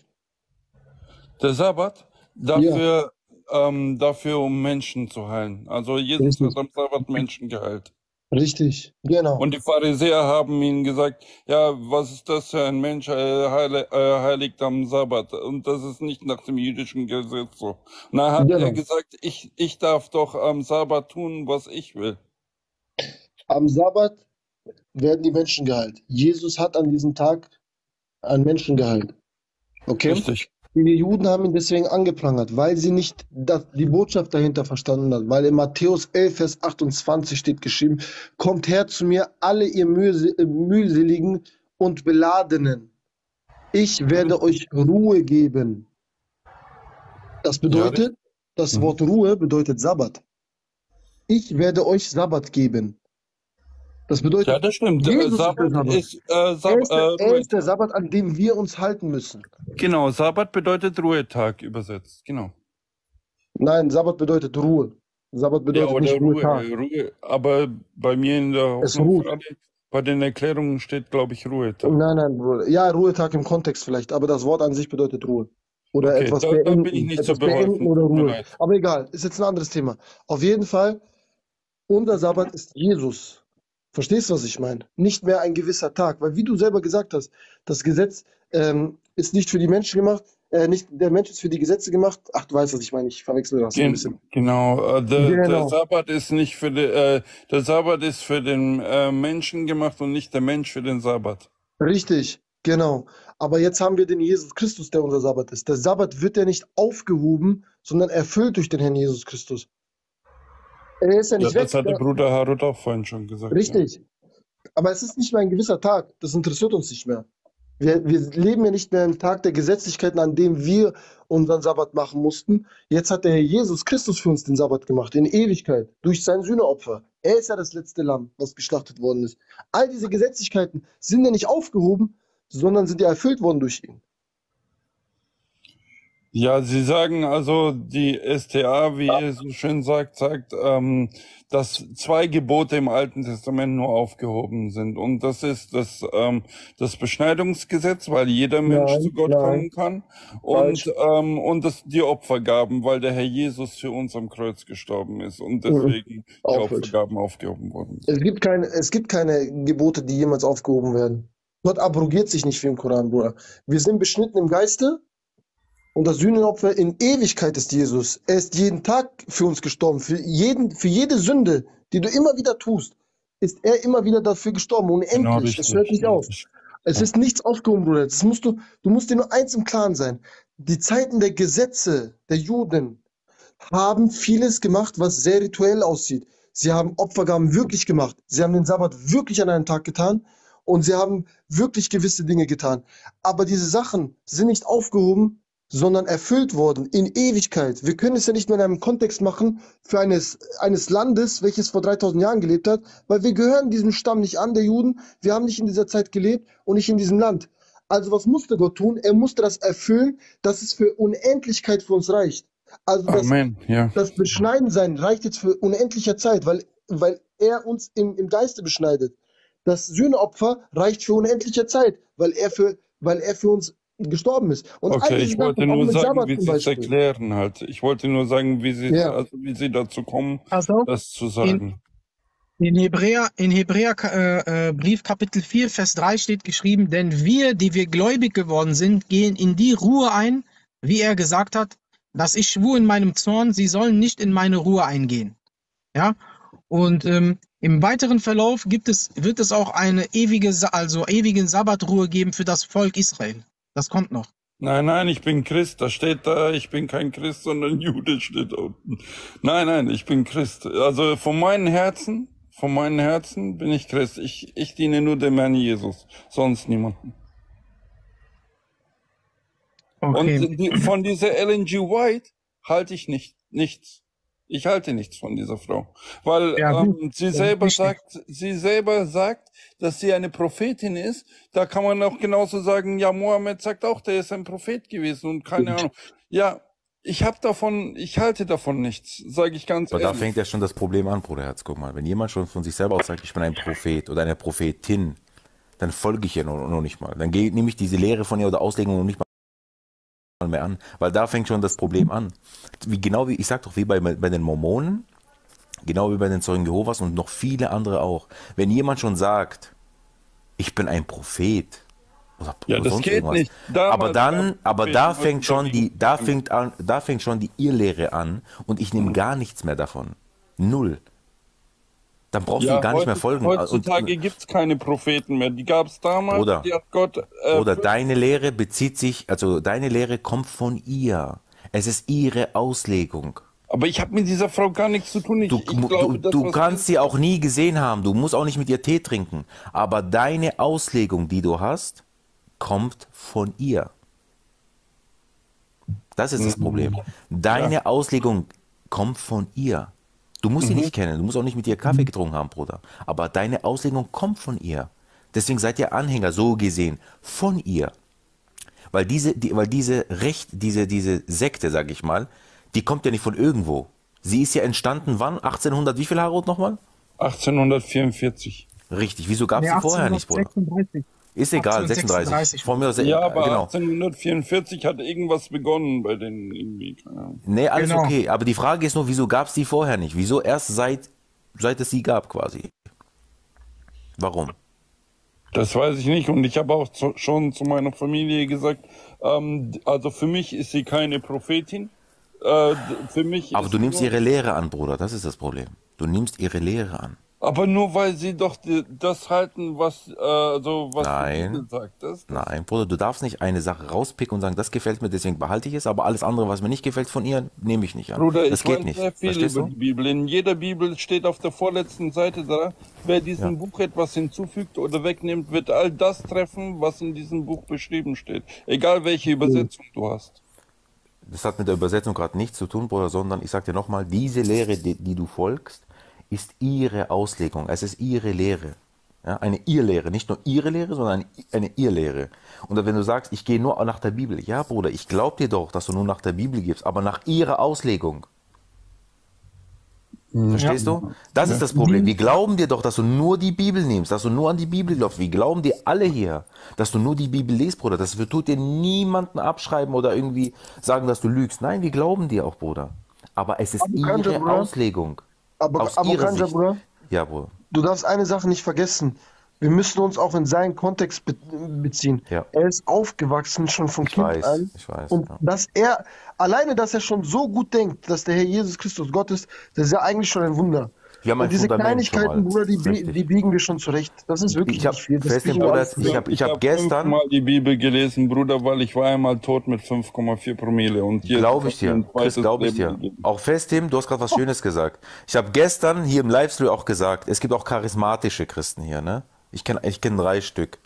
Der Sabbat, dafür, ähm, dafür um Menschen zu heilen. Also Jesus hat am Sabbat Menschen geheilt. Richtig, genau. Und die Pharisäer haben ihnen gesagt, ja, was ist das für ein Mensch, äh, heile, äh, heiligt am Sabbat? Und das ist nicht nach dem jüdischen Gesetz so. Dann hat Genau. er gesagt, ich, ich darf doch am Sabbat tun, was ich will. Am Sabbat werden die Menschen geheilt. Jesus hat an diesem Tag einen Menschen geheilt. Okay? Richtig. Die Juden haben ihn deswegen angeprangert, weil sie nicht die Botschaft dahinter verstanden haben. Weil in Matthäus 11, Vers 28 steht geschrieben, kommt her zu mir alle ihr äh, mühseligen und beladenen. Ich werde euch Ruhe geben. Das bedeutet, das Mhm. Wort Ruhe bedeutet Sabbat. Ich werde euch Sabbat geben. Das bedeutet, Ja, das stimmt. Äh, Jesus ist der Sabbat Sabbat. ist, äh, er, Sab ist der, er äh, ist der Sabbat, an dem wir uns halten müssen. genau, Sabbat bedeutet Ruhetag übersetzt. Genau. Nein, Sabbat bedeutet Ruhe. Sabbat Ja, bedeutet oder nicht Ruhe, Ruhetag. Ruhe. Aber bei mir in der Es Hoffnung bei den Erklärungen steht, glaube ich, Ruhetag. Nein, nein, Bruder. Ja, Ruhetag im Kontext vielleicht, aber das Wort an sich bedeutet Ruhe. Oder Okay, etwas da- da beenden. bin ich nicht etwas so beenden oder Ruhe. Aber egal, ist jetzt ein anderes Thema. Auf jeden Fall, unser Sabbat ist Jesus. Verstehst du, was ich meine? Nicht mehr ein gewisser Tag, weil wie du selber gesagt hast, das Gesetz ähm, ist nicht für die Menschen gemacht, äh, nicht der Mensch ist für die Gesetze gemacht. Ach, du weißt, was ich meine. Ich verwechsel das ein Gen bisschen. genau, äh, der, Genau. der Sabbat ist nicht für den, äh, der Sabbat ist für den äh, Menschen gemacht und nicht der Mensch für den Sabbat. Richtig, genau. Aber jetzt haben wir den Jesus Christus, der unser Sabbat ist. Der Sabbat wird ja nicht aufgehoben, sondern erfüllt durch den Herrn Jesus Christus. Er ist ja Ja, nicht weg. das hat der Bruder Harut auch vorhin schon gesagt. Richtig. Aber es ist nicht mehr ein gewisser Tag. Das interessiert uns nicht mehr. Wir, wir leben ja nicht mehr im Tag der Gesetzlichkeiten, an dem wir unseren Sabbat machen mussten. Jetzt hat der Herr Jesus Christus für uns den Sabbat gemacht, in Ewigkeit, durch sein Sühneopfer. Er ist ja das letzte Lamm, was geschlachtet worden ist. All diese Gesetzlichkeiten sind ja nicht aufgehoben, sondern sind ja erfüllt worden durch ihn. Ja, Sie sagen also, die STA, wie ihr so schön sagt, sagt, ähm, dass zwei Gebote im Alten Testament nur aufgehoben sind. Und das ist das, ähm, das Beschneidungsgesetz, weil jeder Mensch Nein, zu Gott nein. kommen kann. Und, ähm, und das, die Opfergaben, weil der Herr Jesus für uns am Kreuz gestorben ist und deswegen die Auch falsch. Opfergaben aufgehoben worden sind. Es gibt keine, es gibt keine Gebote, die jemals aufgehoben werden. Gott abrogiert sich nicht wie im Koran, Bruder. Wir sind beschnitten im Geiste und das Sühnenopfer in Ewigkeit ist Jesus. Er ist jeden Tag für uns gestorben. Für jeden, für jede Sünde, die du immer wieder tust, ist er immer wieder dafür gestorben. Unendlich. Genau, es richtig. hört nicht auf. Es ist nichts aufgehoben, Bruder. Das musst du, du musst dir nur eins im Klaren sein. Die Zeiten der Gesetze der Juden haben vieles gemacht, was sehr rituell aussieht. Sie haben Opfergaben wirklich gemacht. Sie haben den Sabbat wirklich an einem Tag getan und sie haben wirklich gewisse Dinge getan. Aber diese Sachen sind nicht aufgehoben, sondern erfüllt worden in Ewigkeit. Wir können es ja nicht mehr in einem Kontext machen für eines, eines Landes, welches vor 3000 Jahren gelebt hat, weil wir gehören diesem Stamm nicht an, der Juden. Wir haben nicht in dieser Zeit gelebt und nicht in diesem Land. Also was musste Gott tun? Er musste das erfüllen, dass es für Unendlichkeit für uns reicht. Also das, Amen, ja. das Beschneidensein reicht jetzt für unendliche Zeit, weil, weil er uns im, im Geiste beschneidet. Das Sühneopfer reicht für unendliche Zeit, weil er für, weil er für uns gestorben ist. Und Okay, ich wollte nur sagen, Sabbat wie Sie es erklären halt. Ich wollte nur sagen, wie Sie, Ja. also wie Sie dazu kommen, Also, das zu sagen. In Hebräer, in Hebräer äh, äh, Brief Kapitel 4, Vers 3 steht geschrieben, denn wir, die wir gläubig geworden sind, gehen in die Ruhe ein, wie er gesagt hat, dass ich schwur in meinem Zorn, sie sollen nicht in meine Ruhe eingehen. Ja, und ähm, im weiteren Verlauf gibt es, wird es auch eine ewige, also ewigen Sabbatruhe geben für das Volk Israel. Das kommt noch. Nein, nein, ich bin Christ. Da steht da, ich bin kein Christ, sondern Jude steht da unten. Nein, nein, ich bin Christ. Also von meinem Herzen, Von meinem Herzen bin ich Christ. Ich, ich diene nur dem Herrn Jesus, sonst niemanden. Okay. Und die, von dieser Ellen G. White halte ich nicht, nichts. Ich halte nichts von dieser Frau, weil Ja, ähm, sie selber sagt, sie selber sagt, dass sie eine Prophetin ist. Da kann man auch genauso sagen, ja, Mohammed sagt auch, der ist ein Prophet gewesen und keine Ahnung. Ja, ich habe davon, ich halte davon nichts, sage ich ganz Aber da ehrlich. fängt ja schon das Problem an, Bruderherz. Guck mal, wenn jemand schon von sich selber aus sagt, ich bin ein Prophet oder eine Prophetin, dann folge ich ihr noch, noch nicht mal. Dann nehme ich diese Lehre von ihr oder Auslegung noch nicht mal mehr an, weil da fängt schon das Problem an. Wie, genau wie, ich sag doch, wie bei, bei den Mormonen, genau wie bei den Zeugen Jehovas und noch viele andere auch. Wenn jemand schon sagt, ich bin ein Prophet, oder, Ja, das sonst geht irgendwas. nicht. Damals aber dann, aber da fängt schon die, da fängt an, da fängt schon die Irrlehre an und ich Mhm. nehme gar nichts mehr davon. Null. Dann brauchst Ja, du gar nicht mehr folgen. Heutzutage Und, gibt's keine Propheten mehr. Die gab's damals. Oder- Die hat Gott. Äh, oder deine Lehre bezieht sich, also deine Lehre kommt von ihr. Es ist ihre Auslegung. aber ich habe mit dieser Frau gar nichts zu tun. Ich, Du, ich du, glaube, du was kannst sie auch nie gesehen haben. Du musst auch nicht mit ihr Tee trinken. Aber deine Auslegung, die du hast, kommt von ihr. Das ist Mhm. das Problem. Deine Auslegung kommt von ihr. Du musst Mhm. sie nicht kennen. Du musst auch nicht mit ihr Kaffee getrunken haben, Bruder. Aber deine Auslegung kommt von ihr. Deswegen seid ihr Anhänger, so gesehen, von ihr. Weil diese, die, weil diese Recht, diese, diese Sekte, sag ich mal, die kommt ja nicht von irgendwo. Sie ist ja entstanden wann? 1800, wie viel Harut nochmal? 1844. Richtig, wieso gab es Nee, die vorher nicht, Bruder? 1836. Ist egal, 1836. 36. Von mir aus, Ja, äh, aber genau. 1844 hat irgendwas begonnen bei denen irgendwie. Ahnung. Nee, alles Genau. okay. Aber die Frage ist nur, wieso gab es die vorher nicht? Wieso erst seit, seit es sie gab quasi? Warum? Das weiß ich nicht. Und ich habe auch zu, schon zu meiner Familie gesagt, ähm, also für mich ist sie keine Prophetin. Äh, für mich Aber ist du nimmst ihre Lehre an, Bruder. Das ist das Problem. Du nimmst ihre Lehre an. Aber nur weil sie doch die, das halten, was, äh, also, was Nein. die Bibel sagt. Das, Nein, Bruder, du darfst nicht eine Sache rauspicken und sagen, das gefällt mir, deswegen behalte ich es, aber alles andere, was mir nicht gefällt von ihr, nehme ich nicht an. Bruder, das ich geht nicht. sehr viel Verstehst über du? die Bibel. In jeder Bibel steht auf der vorletzten Seite da, wer diesem Buch etwas hinzufügt oder wegnimmt, wird all das treffen, was in diesem Buch beschrieben steht. Egal welche Übersetzung du hast. Das hat mit der Übersetzung gerade nichts zu tun, Bruder, sondern ich sage dir nochmal, diese Lehre, die, die du folgst, ist ihre Auslegung. Es ist ihre Lehre. Ja, eine Irrlehre. Nicht nur ihre Lehre, sondern eine, eine Irrlehre. Und wenn du sagst, ich gehe nur nach der Bibel, ja, Bruder, ich glaube dir doch, dass du nur nach der Bibel gibst, aber nach ihrer Auslegung. Verstehst du? Das ist das Problem. Wir glauben dir doch, dass du nur die Bibel nimmst, dass du nur an die Bibel glaubst. Wir glauben dir alle hier, dass du nur die Bibel liest, Bruder. Das tut dir niemanden abschreiben oder irgendwie sagen, dass du lügst. Nein, wir glauben dir auch, Bruder. Aber es ist Aber ihre. Auslegung. Aber, Aus aber ihrer Kanja, Sicht. Bruder, Ja, Bruder. du darfst eine Sache nicht vergessen. Wir müssen uns auch in seinen Kontext be beziehen. Ja. Er ist aufgewachsen schon von Kind weiß, an. ich weiß, Und ja. dass er, alleine, dass er schon so gut denkt, dass der Herr Jesus Christus Gott ist, das ist ja eigentlich schon ein Wunder. Wir haben ein Und diese Fundament Kleinigkeiten, mal. Bruder, die, die biegen wir schon zurecht. Das ist wirklich Ich hab viel. Das fest Bruder, alles ich hab- ich hab hab gestern- fünfmal die Bibel gelesen, Bruder, weil ich war einmal tot mit 5,4 Promille. Und Glaube ich dir. Chris, glaube ich dir. Auch fest, Tim, du hast gerade was Schönes gesagt. Ich habe gestern hier im Livestream auch gesagt, es gibt auch charismatische Christen hier, ne? Ich kenne ich kenn drei Stück.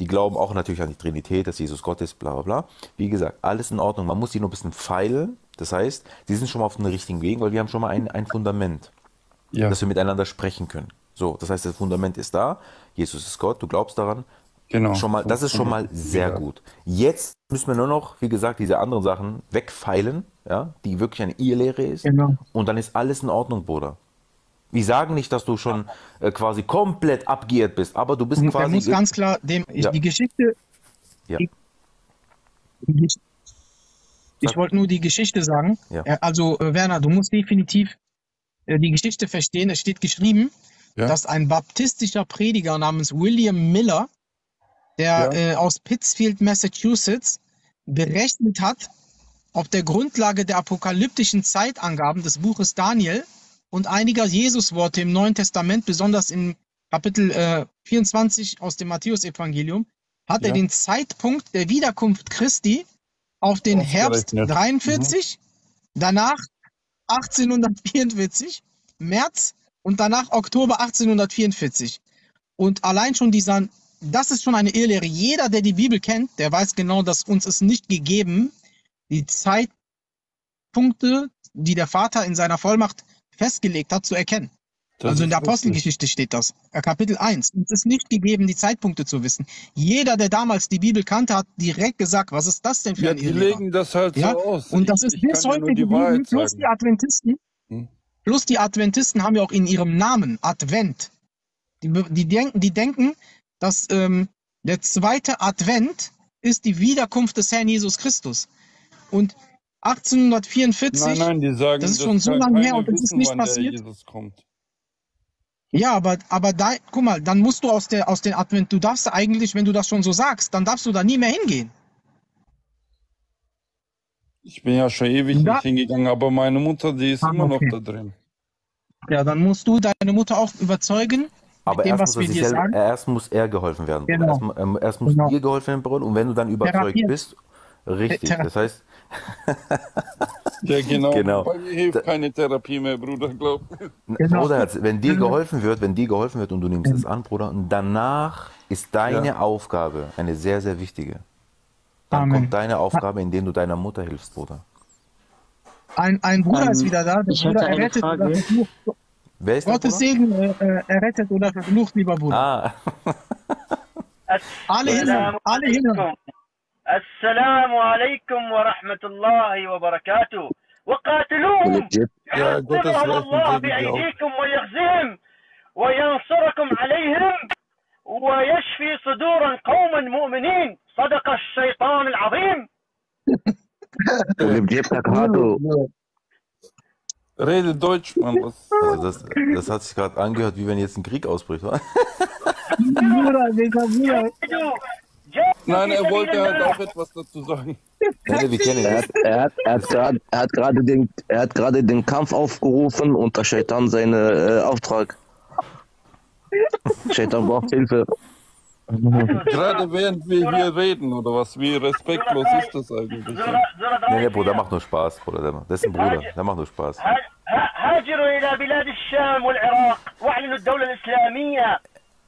Die glauben auch natürlich an die Trinität, dass Jesus Gott ist, bla bla bla. Wie gesagt, alles in Ordnung. Man muss die nur ein bisschen feilen. Das heißt, die sind schon mal auf dem richtigen Weg, weil wir haben schon mal ein, ein Fundament, Ja, dass wir miteinander sprechen können. So, das heißt, das Fundament ist da. Jesus ist Gott, du glaubst daran. genau. Schon mal, das ist schon mal sehr gut. Jetzt müssen wir nur noch, wie gesagt, diese anderen Sachen wegfeilen, ja, die wirklich eine Irrlehre ist. Genau. Und dann ist alles in Ordnung, Bruder. Wir sagen nicht, dass du schon äh, quasi komplett abgeirrt bist, aber du bist quasi. muss ganz klar dem, Ja. die Geschichte. Ja. Die, ich wollte nur die Geschichte sagen. Ja. Äh, Also, äh, Werner, du musst definitiv die Geschichte verstehen. Es steht geschrieben, Ja. dass ein baptistischer Prediger namens William Miller, der Ja. äh, aus Pittsfield, Massachusetts, berechnet hat, auf der Grundlage der apokalyptischen Zeitangaben des Buches Daniel und einiger Jesusworte im Neuen Testament, besonders in Kapitel äh, 24 aus dem Matthäusevangelium, hat er Ja. den Zeitpunkt der Wiederkunft Christi auf den Herbst Ausgerechnet. 43, danach 1844, März und danach Oktober 1844. Und allein schon dieser, das ist schon eine Irrlehre. Jeder, der die Bibel kennt, der weiß genau, dass uns es nicht gegeben, die Zeitpunkte, die der Vater in seiner Vollmacht festgelegt hat, zu erkennen. Das also in der. Apostelgeschichte steht das. Äh, Kapitel 1. Es ist nicht gegeben, die Zeitpunkte zu wissen. Jeder, der damals die Bibel kannte, hat direkt gesagt, was ist das denn für Ja, ein die Irrlehrer? legen das halt Ja, so aus. Und das Ich- ist bis ja heute die geblieben. Plus die Adventisten. Hm. Plus die Adventisten haben ja auch in ihrem Namen Advent. Die, die, denken, die denken, dass ähm, der zweite Advent ist die Wiederkunft des Herrn Jesus Christus. Und 1844, Nein, nein, die sagen, das ist schon so lange her und es ist nicht passiert. Jesus kommt. Ja, aber, aber da, guck mal, dann musst du aus, der, aus den Advent, du darfst eigentlich, wenn du das schon so sagst, dann darfst du da nie mehr hingehen. Ich bin ja schon ewig Da- nicht hingegangen, aber meine Mutter, die ist Ah, immer noch okay. da drin. Ja, dann musst du deine Mutter auch überzeugen, Aber dem, erst, was muss er sagen. erst muss er geholfen werden. Genau. Erst, ähm, erst muss Genau. dir geholfen werden, Bruder. Und wenn du dann überzeugt Therapiert. bist, richtig. Thera- Das heißt, Ja, genau. Genau. Bei mir hilft Da- keine Therapie mehr, Bruder, glaub mir. Genau. Bruder, wenn dir Mhm. geholfen wird, wenn dir geholfen wird und du nimmst es an, Bruder, und danach ist deine Ja. Aufgabe eine sehr, sehr wichtige. Dann Amen. kommt deine Aufgabe, indem du deiner Mutter hilfst, Bruder. Ein, ein Bruder Ähm, ist wieder da, der ich hätte Bruder eine errettet Frage. oder verflucht. Wer ist Gottes Bruder? Segen äh, äh, errettet oder verflucht, lieber Bruder. Ah, Alle hin, alle hin. السلام عليكم ورحمة الله وبركاته. وقاتلوهم. يحصرهم الله بأيديكم ويخزيهم وينصركم عليهم ويشفي صدورا قوما مؤمنين. صدق الشيطان العظيم. اللي بجيبتك هادو Rede Deutsch, Mann. Das, das, das hat sich gerade angehört, wie wenn jetzt ein Krieg ausbricht, oder? Bruder, dieser Bruder. Nein, er wollte halt auch etwas dazu sagen. Nee, wir kennen Er ihn. hat, er hat, er hat gerade, er hat gerade den, er hat gerade den Kampf aufgerufen und der Shaitan seine äh, Auftrag. Shaitan braucht Hilfe. Gerade während wir hier reden, oder was? Wie respektlos ist das eigentlich? Nee, nee, Bruder, der macht nur Spaß, Bruder. Der, das ist ein Bruder, der macht nur Spaß. ها- ها- هاجروا إلى بلاد الشام والعراق واعلنوا الدولة الإسلامية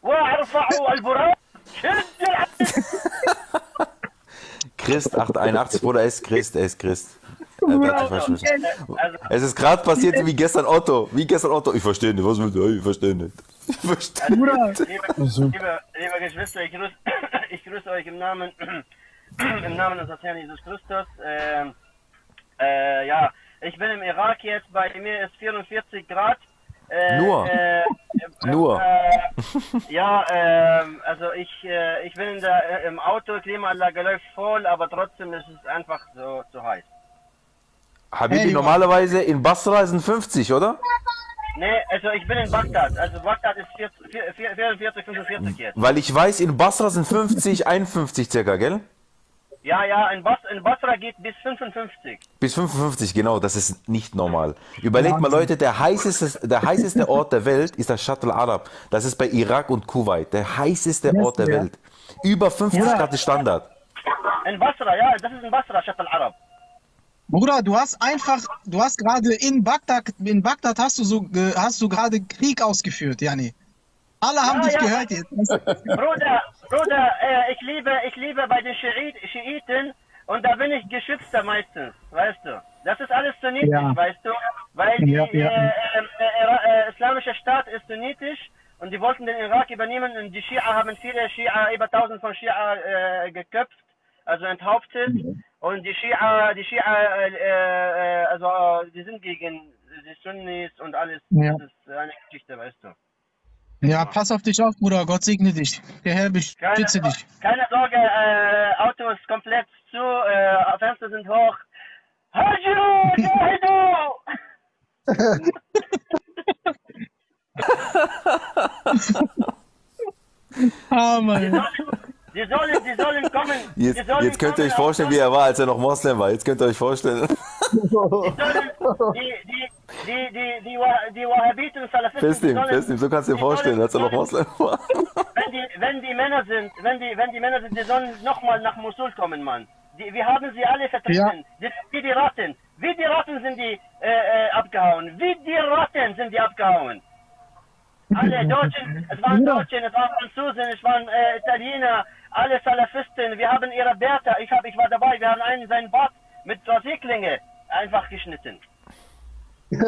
وارفعوا البراق شد العسل Christ 881, Bruder, er ist Christ, er ist Christ. Verstanden. Es ist gerade passiert wie gestern Otto. Wie gestern Otto. Ich verstehe nicht. Was willst du? Ich verstehe nicht. Ich verstehe Bruder, liebe, liebe, liebe Geschwister, ich grüße, ich grüße euch im Namen, im Namen des Herrn Jesus Christus. Ähm, äh, ja, ich bin im Irak jetzt, bei mir ist 44 Grad. Äh, Nur? Äh, Nur? Äh, ja, ähm, also ich, äh, ich bin in der, äh, im Auto, Klimaanlage läuft voll, aber trotzdem ist es einfach so zu heiß. Habibi, Hey, normalerweise in Basra sind 50, oder? Nee, also ich bin in Bagdad. Also Bagdad ist 40, 44, 45 jetzt. Weil ich weiß, in Basra sind 50, 51 circa, gell? Ja, ja, in, Bas in Basra geht bis 55. Bis 55, genau, das ist nicht normal. Überlegt mal, Leute, der heißeste, der heißeste Ort der Welt ist das Shuttle Arab. Das ist bei Irak und Kuwait. Der heißeste Ort der. Welt. Über 50 Ja. Grad ist Standard. In Basra, ja, das ist in Basra, Shat al-Arab. Bruder, du hast einfach, du hast gerade in Bagdad, in Bagdad hast du so, hast du gerade Krieg ausgeführt, Jani. Alle haben Ja, dich ja. gehört jetzt. Bruder, Bruder, äh, ich liebe, ich liebe bei den Schiit, Schiiten und da bin ich geschützter meistens, weißt du. Das ist alles sunnitisch, Ja. weißt du, weil die Ja, ja. Äh, äh, äh, islamische Staat ist sunnitisch und die wollten den Irak übernehmen und die Schia haben viele Schia, über 1000 von Schia äh, geköpft, also enthauptet und die Schia, die Schia, äh, äh, also äh, die sind gegen die Sunnis und alles. Das ist eine Geschichte, weißt du. Ja, pass auf dich auf, Bruder. Gott segne dich. Der Herr Keine, beschütze dich. keine Sorge, äh, Auto ist komplett zu, äh, Fenster sind hoch. Hajiru, Jahidu! Ah, Mann. Die sollen, die sollen kommen. Jetzt, sollen jetzt könnt ihr euch kommen, vorstellen, wie er war, als er noch Moslem war. Jetzt könnt ihr euch vorstellen. Die, sollen, die, die, die, die, die, Wah- die Wahhabiten, Salafisten, sollen- Festim, so kannst du dir vorstellen, sollen- als er noch Moslem war. wenn die, wenn die Männer sind, wenn die, wenn die Männer sind, die sollen nochmal nach Mosul kommen, Mann. Die, wir haben sie alle vertreten. Ja. Die, wie die Ratten. Wie die Ratten sind die äh, äh, abgehauen. Wie die Ratten sind die abgehauen. Alle Deutschen, es waren Deutschen, es waren Franzosen, es waren äh, Italiener, alle Salafisten. Wir haben ihre Bärte, ich, hab, ich war dabei, wir haben einen seinen Bart mit Rasierklinge einfach geschnitten.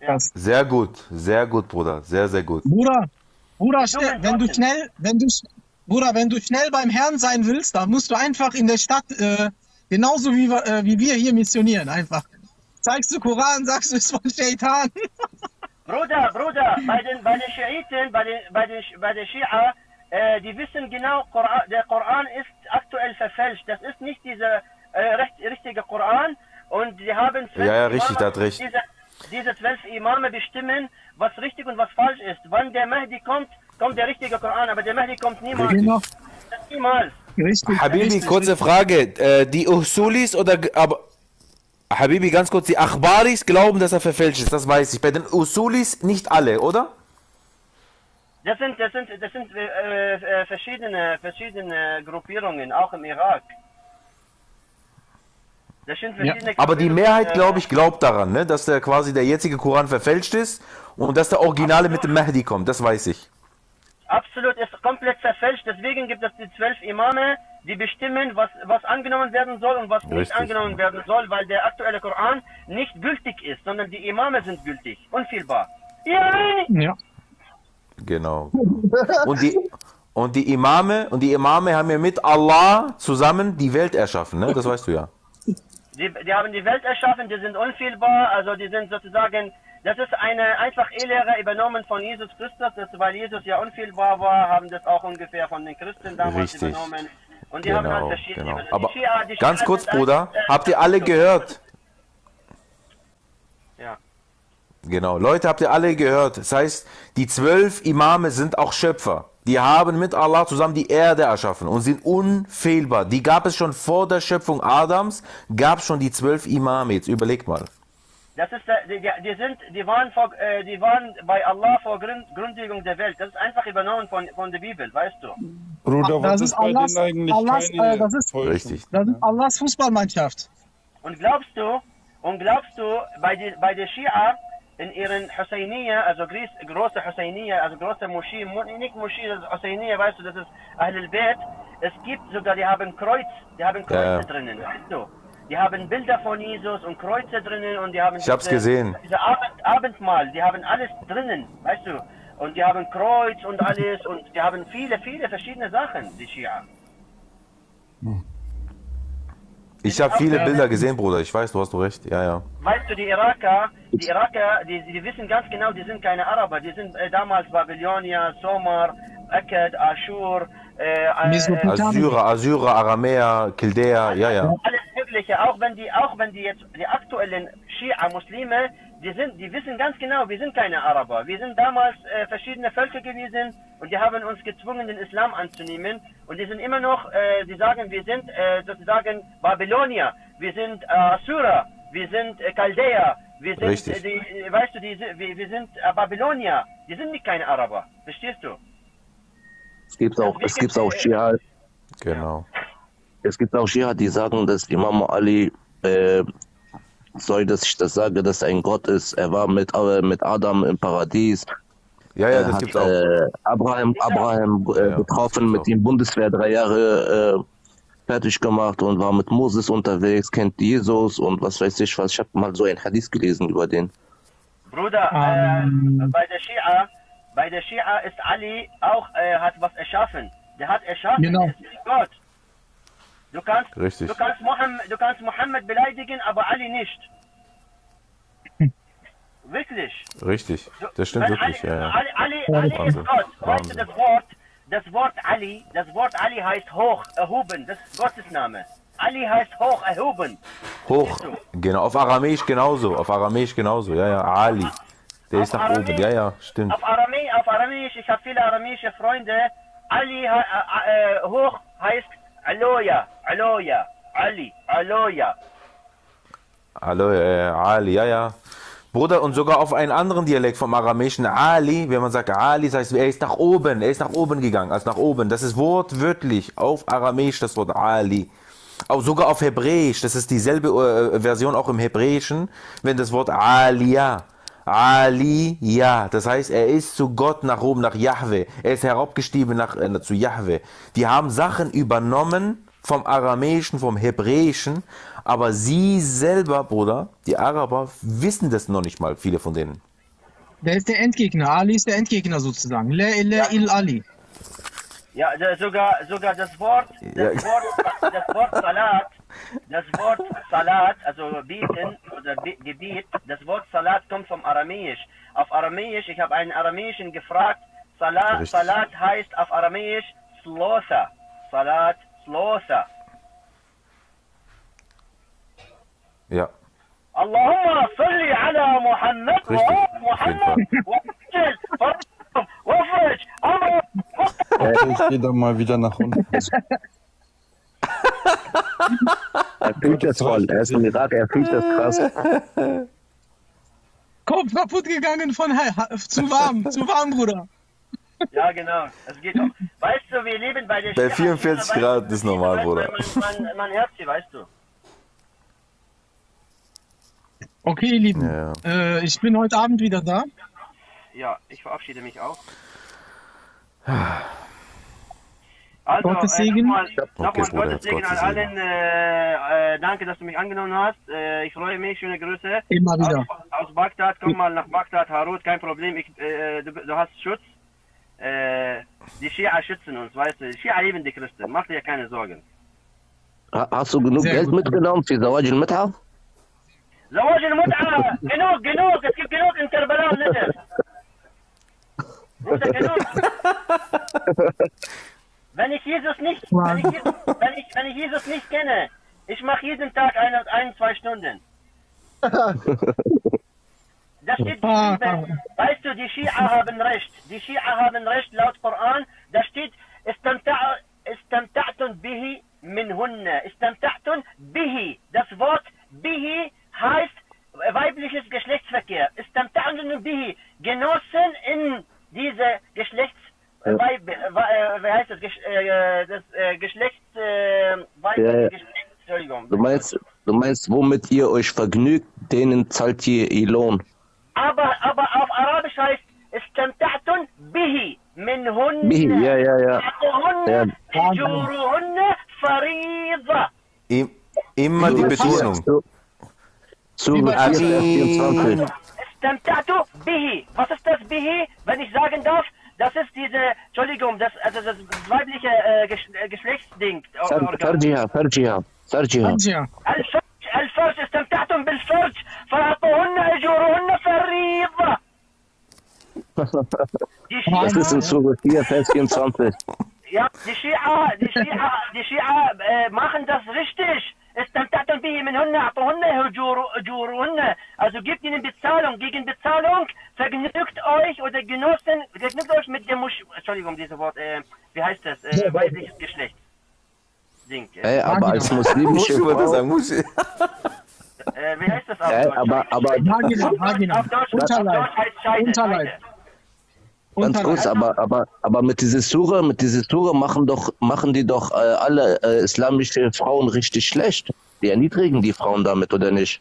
Krass. Sehr gut, sehr gut, Bruder. Sehr, sehr gut. Bruder, Bruder, wenn du schnell, wenn du, Bruder, wenn du schnell beim Herrn sein willst, dann musst du einfach in der Stadt, äh, genauso wie, wir- äh, wie wir hier missionieren, einfach. Zeigst du Koran, sagst du, es ist von Shaitan. Bruder, Bruder, bei den, bei den Schiiten, bei den, bei den, bei der Schia, äh, die wissen genau, Koran, der Koran ist aktuell verfälscht. Das ist nicht dieser äh, recht, richtige Koran. Und sie haben zwölf Ja, ja, richtig, Imame, hat recht. Diese, diese zwölf Imame bestimmen, was richtig und was falsch ist. Wann der Mahdi kommt, kommt der richtige Koran, aber der Mahdi kommt niemals. Richtig. Genau. Niemals. Richtig. Habibi, richtig, kurze. Frage. Äh, die Usulis oder. Aber, Habibi, ganz kurz. Die Achbaris glauben, dass er verfälscht ist. Das weiß ich. Bei den Usulis nicht alle, oder? Das sind, das sind, das sind äh, äh, verschiedene, verschiedene Gruppierungen, auch im Irak. Das sind verschiedene Aber die Mehrheit, äh, glaube ich, glaubt daran, ne? dass der quasi der jetzige Koran verfälscht ist und dass der Originale mit dem Mahdi kommt. Das weiß ich. Absolut, ist komplett verfälscht. Deswegen gibt es die zwölf Imame, die bestimmen, was, was angenommen werden soll und was nicht Richtig. angenommen werden soll, weil der aktuelle Koran nicht gültig ist, sondern die Imame sind gültig, unfehlbar. Ja, Ja. Genau. Und die, und die Imame, und die Imame haben ja mit Allah zusammen die Welt erschaffen, ne? Das weißt du ja. die, die haben die Welt erschaffen, die sind unfehlbar, also die sind sozusagen, das ist eine einfach E-Lehre übernommen von Jesus Christus, das, weil Jesus ja unfehlbar war, haben das auch ungefähr von den Christen damals Richtig. übernommen. Und die haben halt Genau, verschiedene. genau. also die Aber Schia- die ganz Schia kurz, sind Bruder, eigentlich, äh, habt ihr alle gehört? Ja. Genau, Leute, habt ihr alle gehört? Das heißt, die zwölf Imame sind auch Schöpfer. Die haben mit Allah zusammen die Erde erschaffen und sind unfehlbar. Die gab es schon vor der Schöpfung Adams, gab es schon die zwölf Imame. Jetzt überlegt mal. Das ist, die, die, sind, die waren, vor, äh, die waren bei Allah vor Gründ, Gründung der Welt. Das ist einfach übernommen von, von der Bibel, weißt du? Bruder, Das was ist ist bei Allahs- denen eigentlich Allahs, keine äh, das ist- Täuschung? Richtig. Das ist Allahs Fußballmannschaft. Und glaubst du, und glaubst du, bei, die, bei der Schia in ihren Husseiniya, also große Husseiniya, also große Moschee, Mo- nicht Moschee, das ist Husseiniya, weißt du, das ist Ahl al-Bayt. Es gibt sogar, die haben Kreuz, die haben Kreuze Ja. drinnen, weißt du? Die haben Bilder von Jesus und Kreuze drinnen und die haben Ich hab's gesehen. Diese Abend, Abendmahl, die haben alles drinnen, weißt du? Und die haben Kreuz und alles und die haben viele, viele verschiedene Sachen, die Schia. Ich habe viele Bilder gesehen, Bruder. Ich weiß, du hast recht. Ja, ja. Weißt du, die Iraker, die Iraker, die, die wissen ganz genau, die sind keine Araber. Die sind äh, damals Babylonier, Somar, Akkad, Aschur, äh, äh. Assyrer, Assyrer, Aramäer, Chaldäer, ja, ja. alles Mögliche. Auch wenn die, auch wenn die jetzt die aktuellen Schia-Muslime, die sind, die wissen ganz genau, wir sind keine Araber. Wir sind damals äh, verschiedene Völker gewesen und die haben uns gezwungen, den Islam anzunehmen. Und die sind immer noch, äh, die sagen, wir sind äh, sozusagen Babylonier, wir sind äh, Assyrer, wir sind äh, Chaldäer, wir sind, Richtig. äh, die, äh, weißt du, die, wir, wir sind äh, Babylonier. Die sind nicht keine Araber. Verstehst du? Es gibt auch, es gibt auch Schia, Genau. es gibt auch Schia, die sagen, dass Imam Ali, äh, sorry, dass ich das sage, dass er ein Gott ist. Er war mit, mit Adam im Paradies. Ja, ja, Er das hat gibt's auch. äh, Abraham, Abraham äh, Ja, getroffen, mit ihm Bundeswehr drei Jahre äh, fertig gemacht und war mit Moses unterwegs, kennt Jesus und was weiß ich was. Ich habe mal so ein Hadith gelesen über den. Bruder, Ähm. äh, bei der Schia, bei der Schia ist Ali auch, äh, hat was erschaffen. Der hat erschaffen, Genau. der ist Gott. Du kannst, Richtig. du kannst Mohammed, du kannst Mohammed beleidigen, aber Ali nicht. Wirklich. Richtig. Das stimmt wenn wirklich, Ali, ja, ja. Ali, Ali, Ali ist Wahnsinn. Gott. Weißt du, das Wort, das Wort Ali, das Wort Ali heißt hoch, erhoben, das ist Gottes Name. Ali heißt hoch, erhoben. Hoch. Genau, auf Aramäisch genauso. Auf Aramäisch genauso. Ja, ja. Ali. Der ist Auf nach oben. Aramäisch- Ja, ja, stimmt. Auf Aramäisch, auf Aramäisch, ich habe viele aramäische Freunde. Ali äh, äh, hoch heißt Aloya, Aloya, Ali, Aloya. Hallo, äh, Ali, ja, ja. Bruder, und sogar auf einen anderen Dialekt vom Aramäischen, Ali, wenn man sagt Ali, das heißt, er ist nach oben, er ist nach oben gegangen, also nach oben. Das ist wortwörtlich auf Aramäisch das Wort Ali. Auch sogar auf Hebräisch, das ist dieselbe äh, Version auch im Hebräischen, wenn das Wort Aliyah. Ali, ja, das heißt, er ist zu Gott nach oben, nach Jahwe. Er ist herabgestiegen nach, äh, zu Jahwe. Die haben Sachen übernommen vom Aramäischen, vom Hebräischen, aber sie selber, Bruder, die Araber, wissen das noch nicht mal, viele von denen. Der ist der Endgegner. Ali ist der Endgegner sozusagen. La ilaha illa Ali. Ja, sogar, sogar das Wort, das, Ja. Wort, das Wort Salat, das Wort Salat, also bieten oder Bi- Gebiet, das Wort Salat kommt vom Aramäisch. Auf Aramäisch, ich habe einen Aramäischen gefragt, Salat, Richtig. Salat heißt auf Aramäisch Slotha. Salat, Slotha. Ja. Allahumma salli ala Muhammad, Richtig. Muhammad, ich gehe dann mal wieder nach unten. Er fühlt das voll. Er ist im Irak, er fühlt das krass. Kopf kaputt gegangen von zu warm, zu warm, Bruder. Ja, genau. Es geht um. Weißt du, wir leben bei der Bei 44 Grad ist normal, Bruder. Man, man hört sie, weißt du. Okay, ihr Lieben. Ja, Äh, ich bin heute Abend wieder da. Ja, ich verabschiede mich auch. Also, Gottes äh, Segen. nochmal, Okay, nochmal Bruder, Gottes Segen an Gottes allen. Äh, äh, danke, dass du mich angenommen hast. Äh, ich freue mich. Schöne Grüße. Immer wieder. Aus, aus Bagdad, komm mal nach Bagdad, Harut, kein Problem. Ich, äh, du, du hast Schutz. Äh, die Schia schützen uns, weißt du. Die Schia lieben die Christen. Mach dir keine Sorgen. Ha- Hast du genug Sehr Geld gut. mitgenommen für Zawaj al-Mitha? زواج المتعة genug, genug, es gibt genug in Kerbala und Negev. Bruder, genug. Wenn ich Jesus nicht, wenn ich, Jesus- wenn ich, wenn ich Jesus nicht kenne, ich mache jeden Tag eine, ein, zwei Stunden. Das steht Ah, geschrieben, weißt du, die Schia haben recht. Die Schia haben recht laut Koran. Da steht, "Istamta- istamta'tun bihi min hunne. Istamta'tun bihi. Das Wort bihi heißt weibliches Geschlechtsverkehr. Istamta'tun bihi. Genossen in diese Geschlechts... Weib, äh, wie heißt das? Gesch, äh, das äh, Geschlechts... Äh, weibliche Ja, ja. Geschlechts... Entschuldigung. Du meinst, du meinst, womit ihr euch vergnügt, denen zahlt ihr ihr Lohn. aber, aber auf Arabisch heißt استمتعتم به منهن Bihi, ja, ja, ja. حقهن Ja. أجورهن فريضة Im, immer die Betonung. Su- Sure 4, Vers 24. استمتعت به was ist das به wenn ich sagen darf das ist diese Entschuldigung das also das weibliche äh, Gesch äh, Geschlechtsding Far- Farjiha, Farjiha, Farjiha. Tja, الفرج الفرج استمتعتم بالفرج فأعطوهن أجورهن فريضة Die Das ist in Schia- Sure 4, Vers 24. Ja, die Schia, die Schia, die Schia äh, machen das richtig. استمتعتم به منهن اعطوهن أجور- أجورهن. Also gebt ihnen Bezahlung. Gegen Bezahlung vergnügt euch oder genossen, vergnügt euch mit dem Musch... Entschuldigung, dieses Wort, äh, wie heißt das? Äh, weibliches Geschlecht. Ding. Äh, Ey, aber als Muss muslimische ich das Frau, sagen? Muss ich? äh, wie heißt das auf Ey, Deutsch? aber, aber Vagina, Auf Vagina. Deutsch, auf Unterleib. Deutsch heißt Scheide. Unterleib. Scheide. Ganz kurz, aber, aber, aber mit dieser Sura, mit dieser Sura machen doch, machen die doch äh, alle äh, islamische Frauen richtig schlecht. Die erniedrigen die Frauen damit, oder nicht?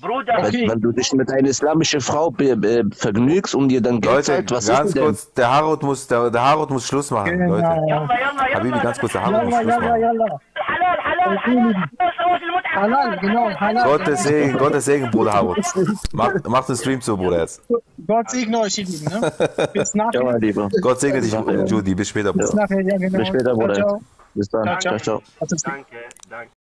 Bruder, okay. wenn, du dich mit einer islamischen Frau vergnügst und dir dann Geld Leute, zahlt, was ganz ist kurz, der Harut muss, der, der Harut muss Schluss machen, genau. Leute. Yalla, yalla, Habibi, ganz kurz, der Harut muss Schluss machen. Halal, halal, halal. Halal, genau, halal. Gottes Segen, Gottes Segen, Bruder Harut. Mach, mach den Stream zu, Bruder, jetzt. Gott segne euch, ihr Lieben, ne? Bis nachher. Ja, lieber. Gott segne dich, Judy. Bis später, Bruder. Bis nachher, ja, genau. Bis später, Bruder. Bis dann. Ciao, ciao. Danke, danke.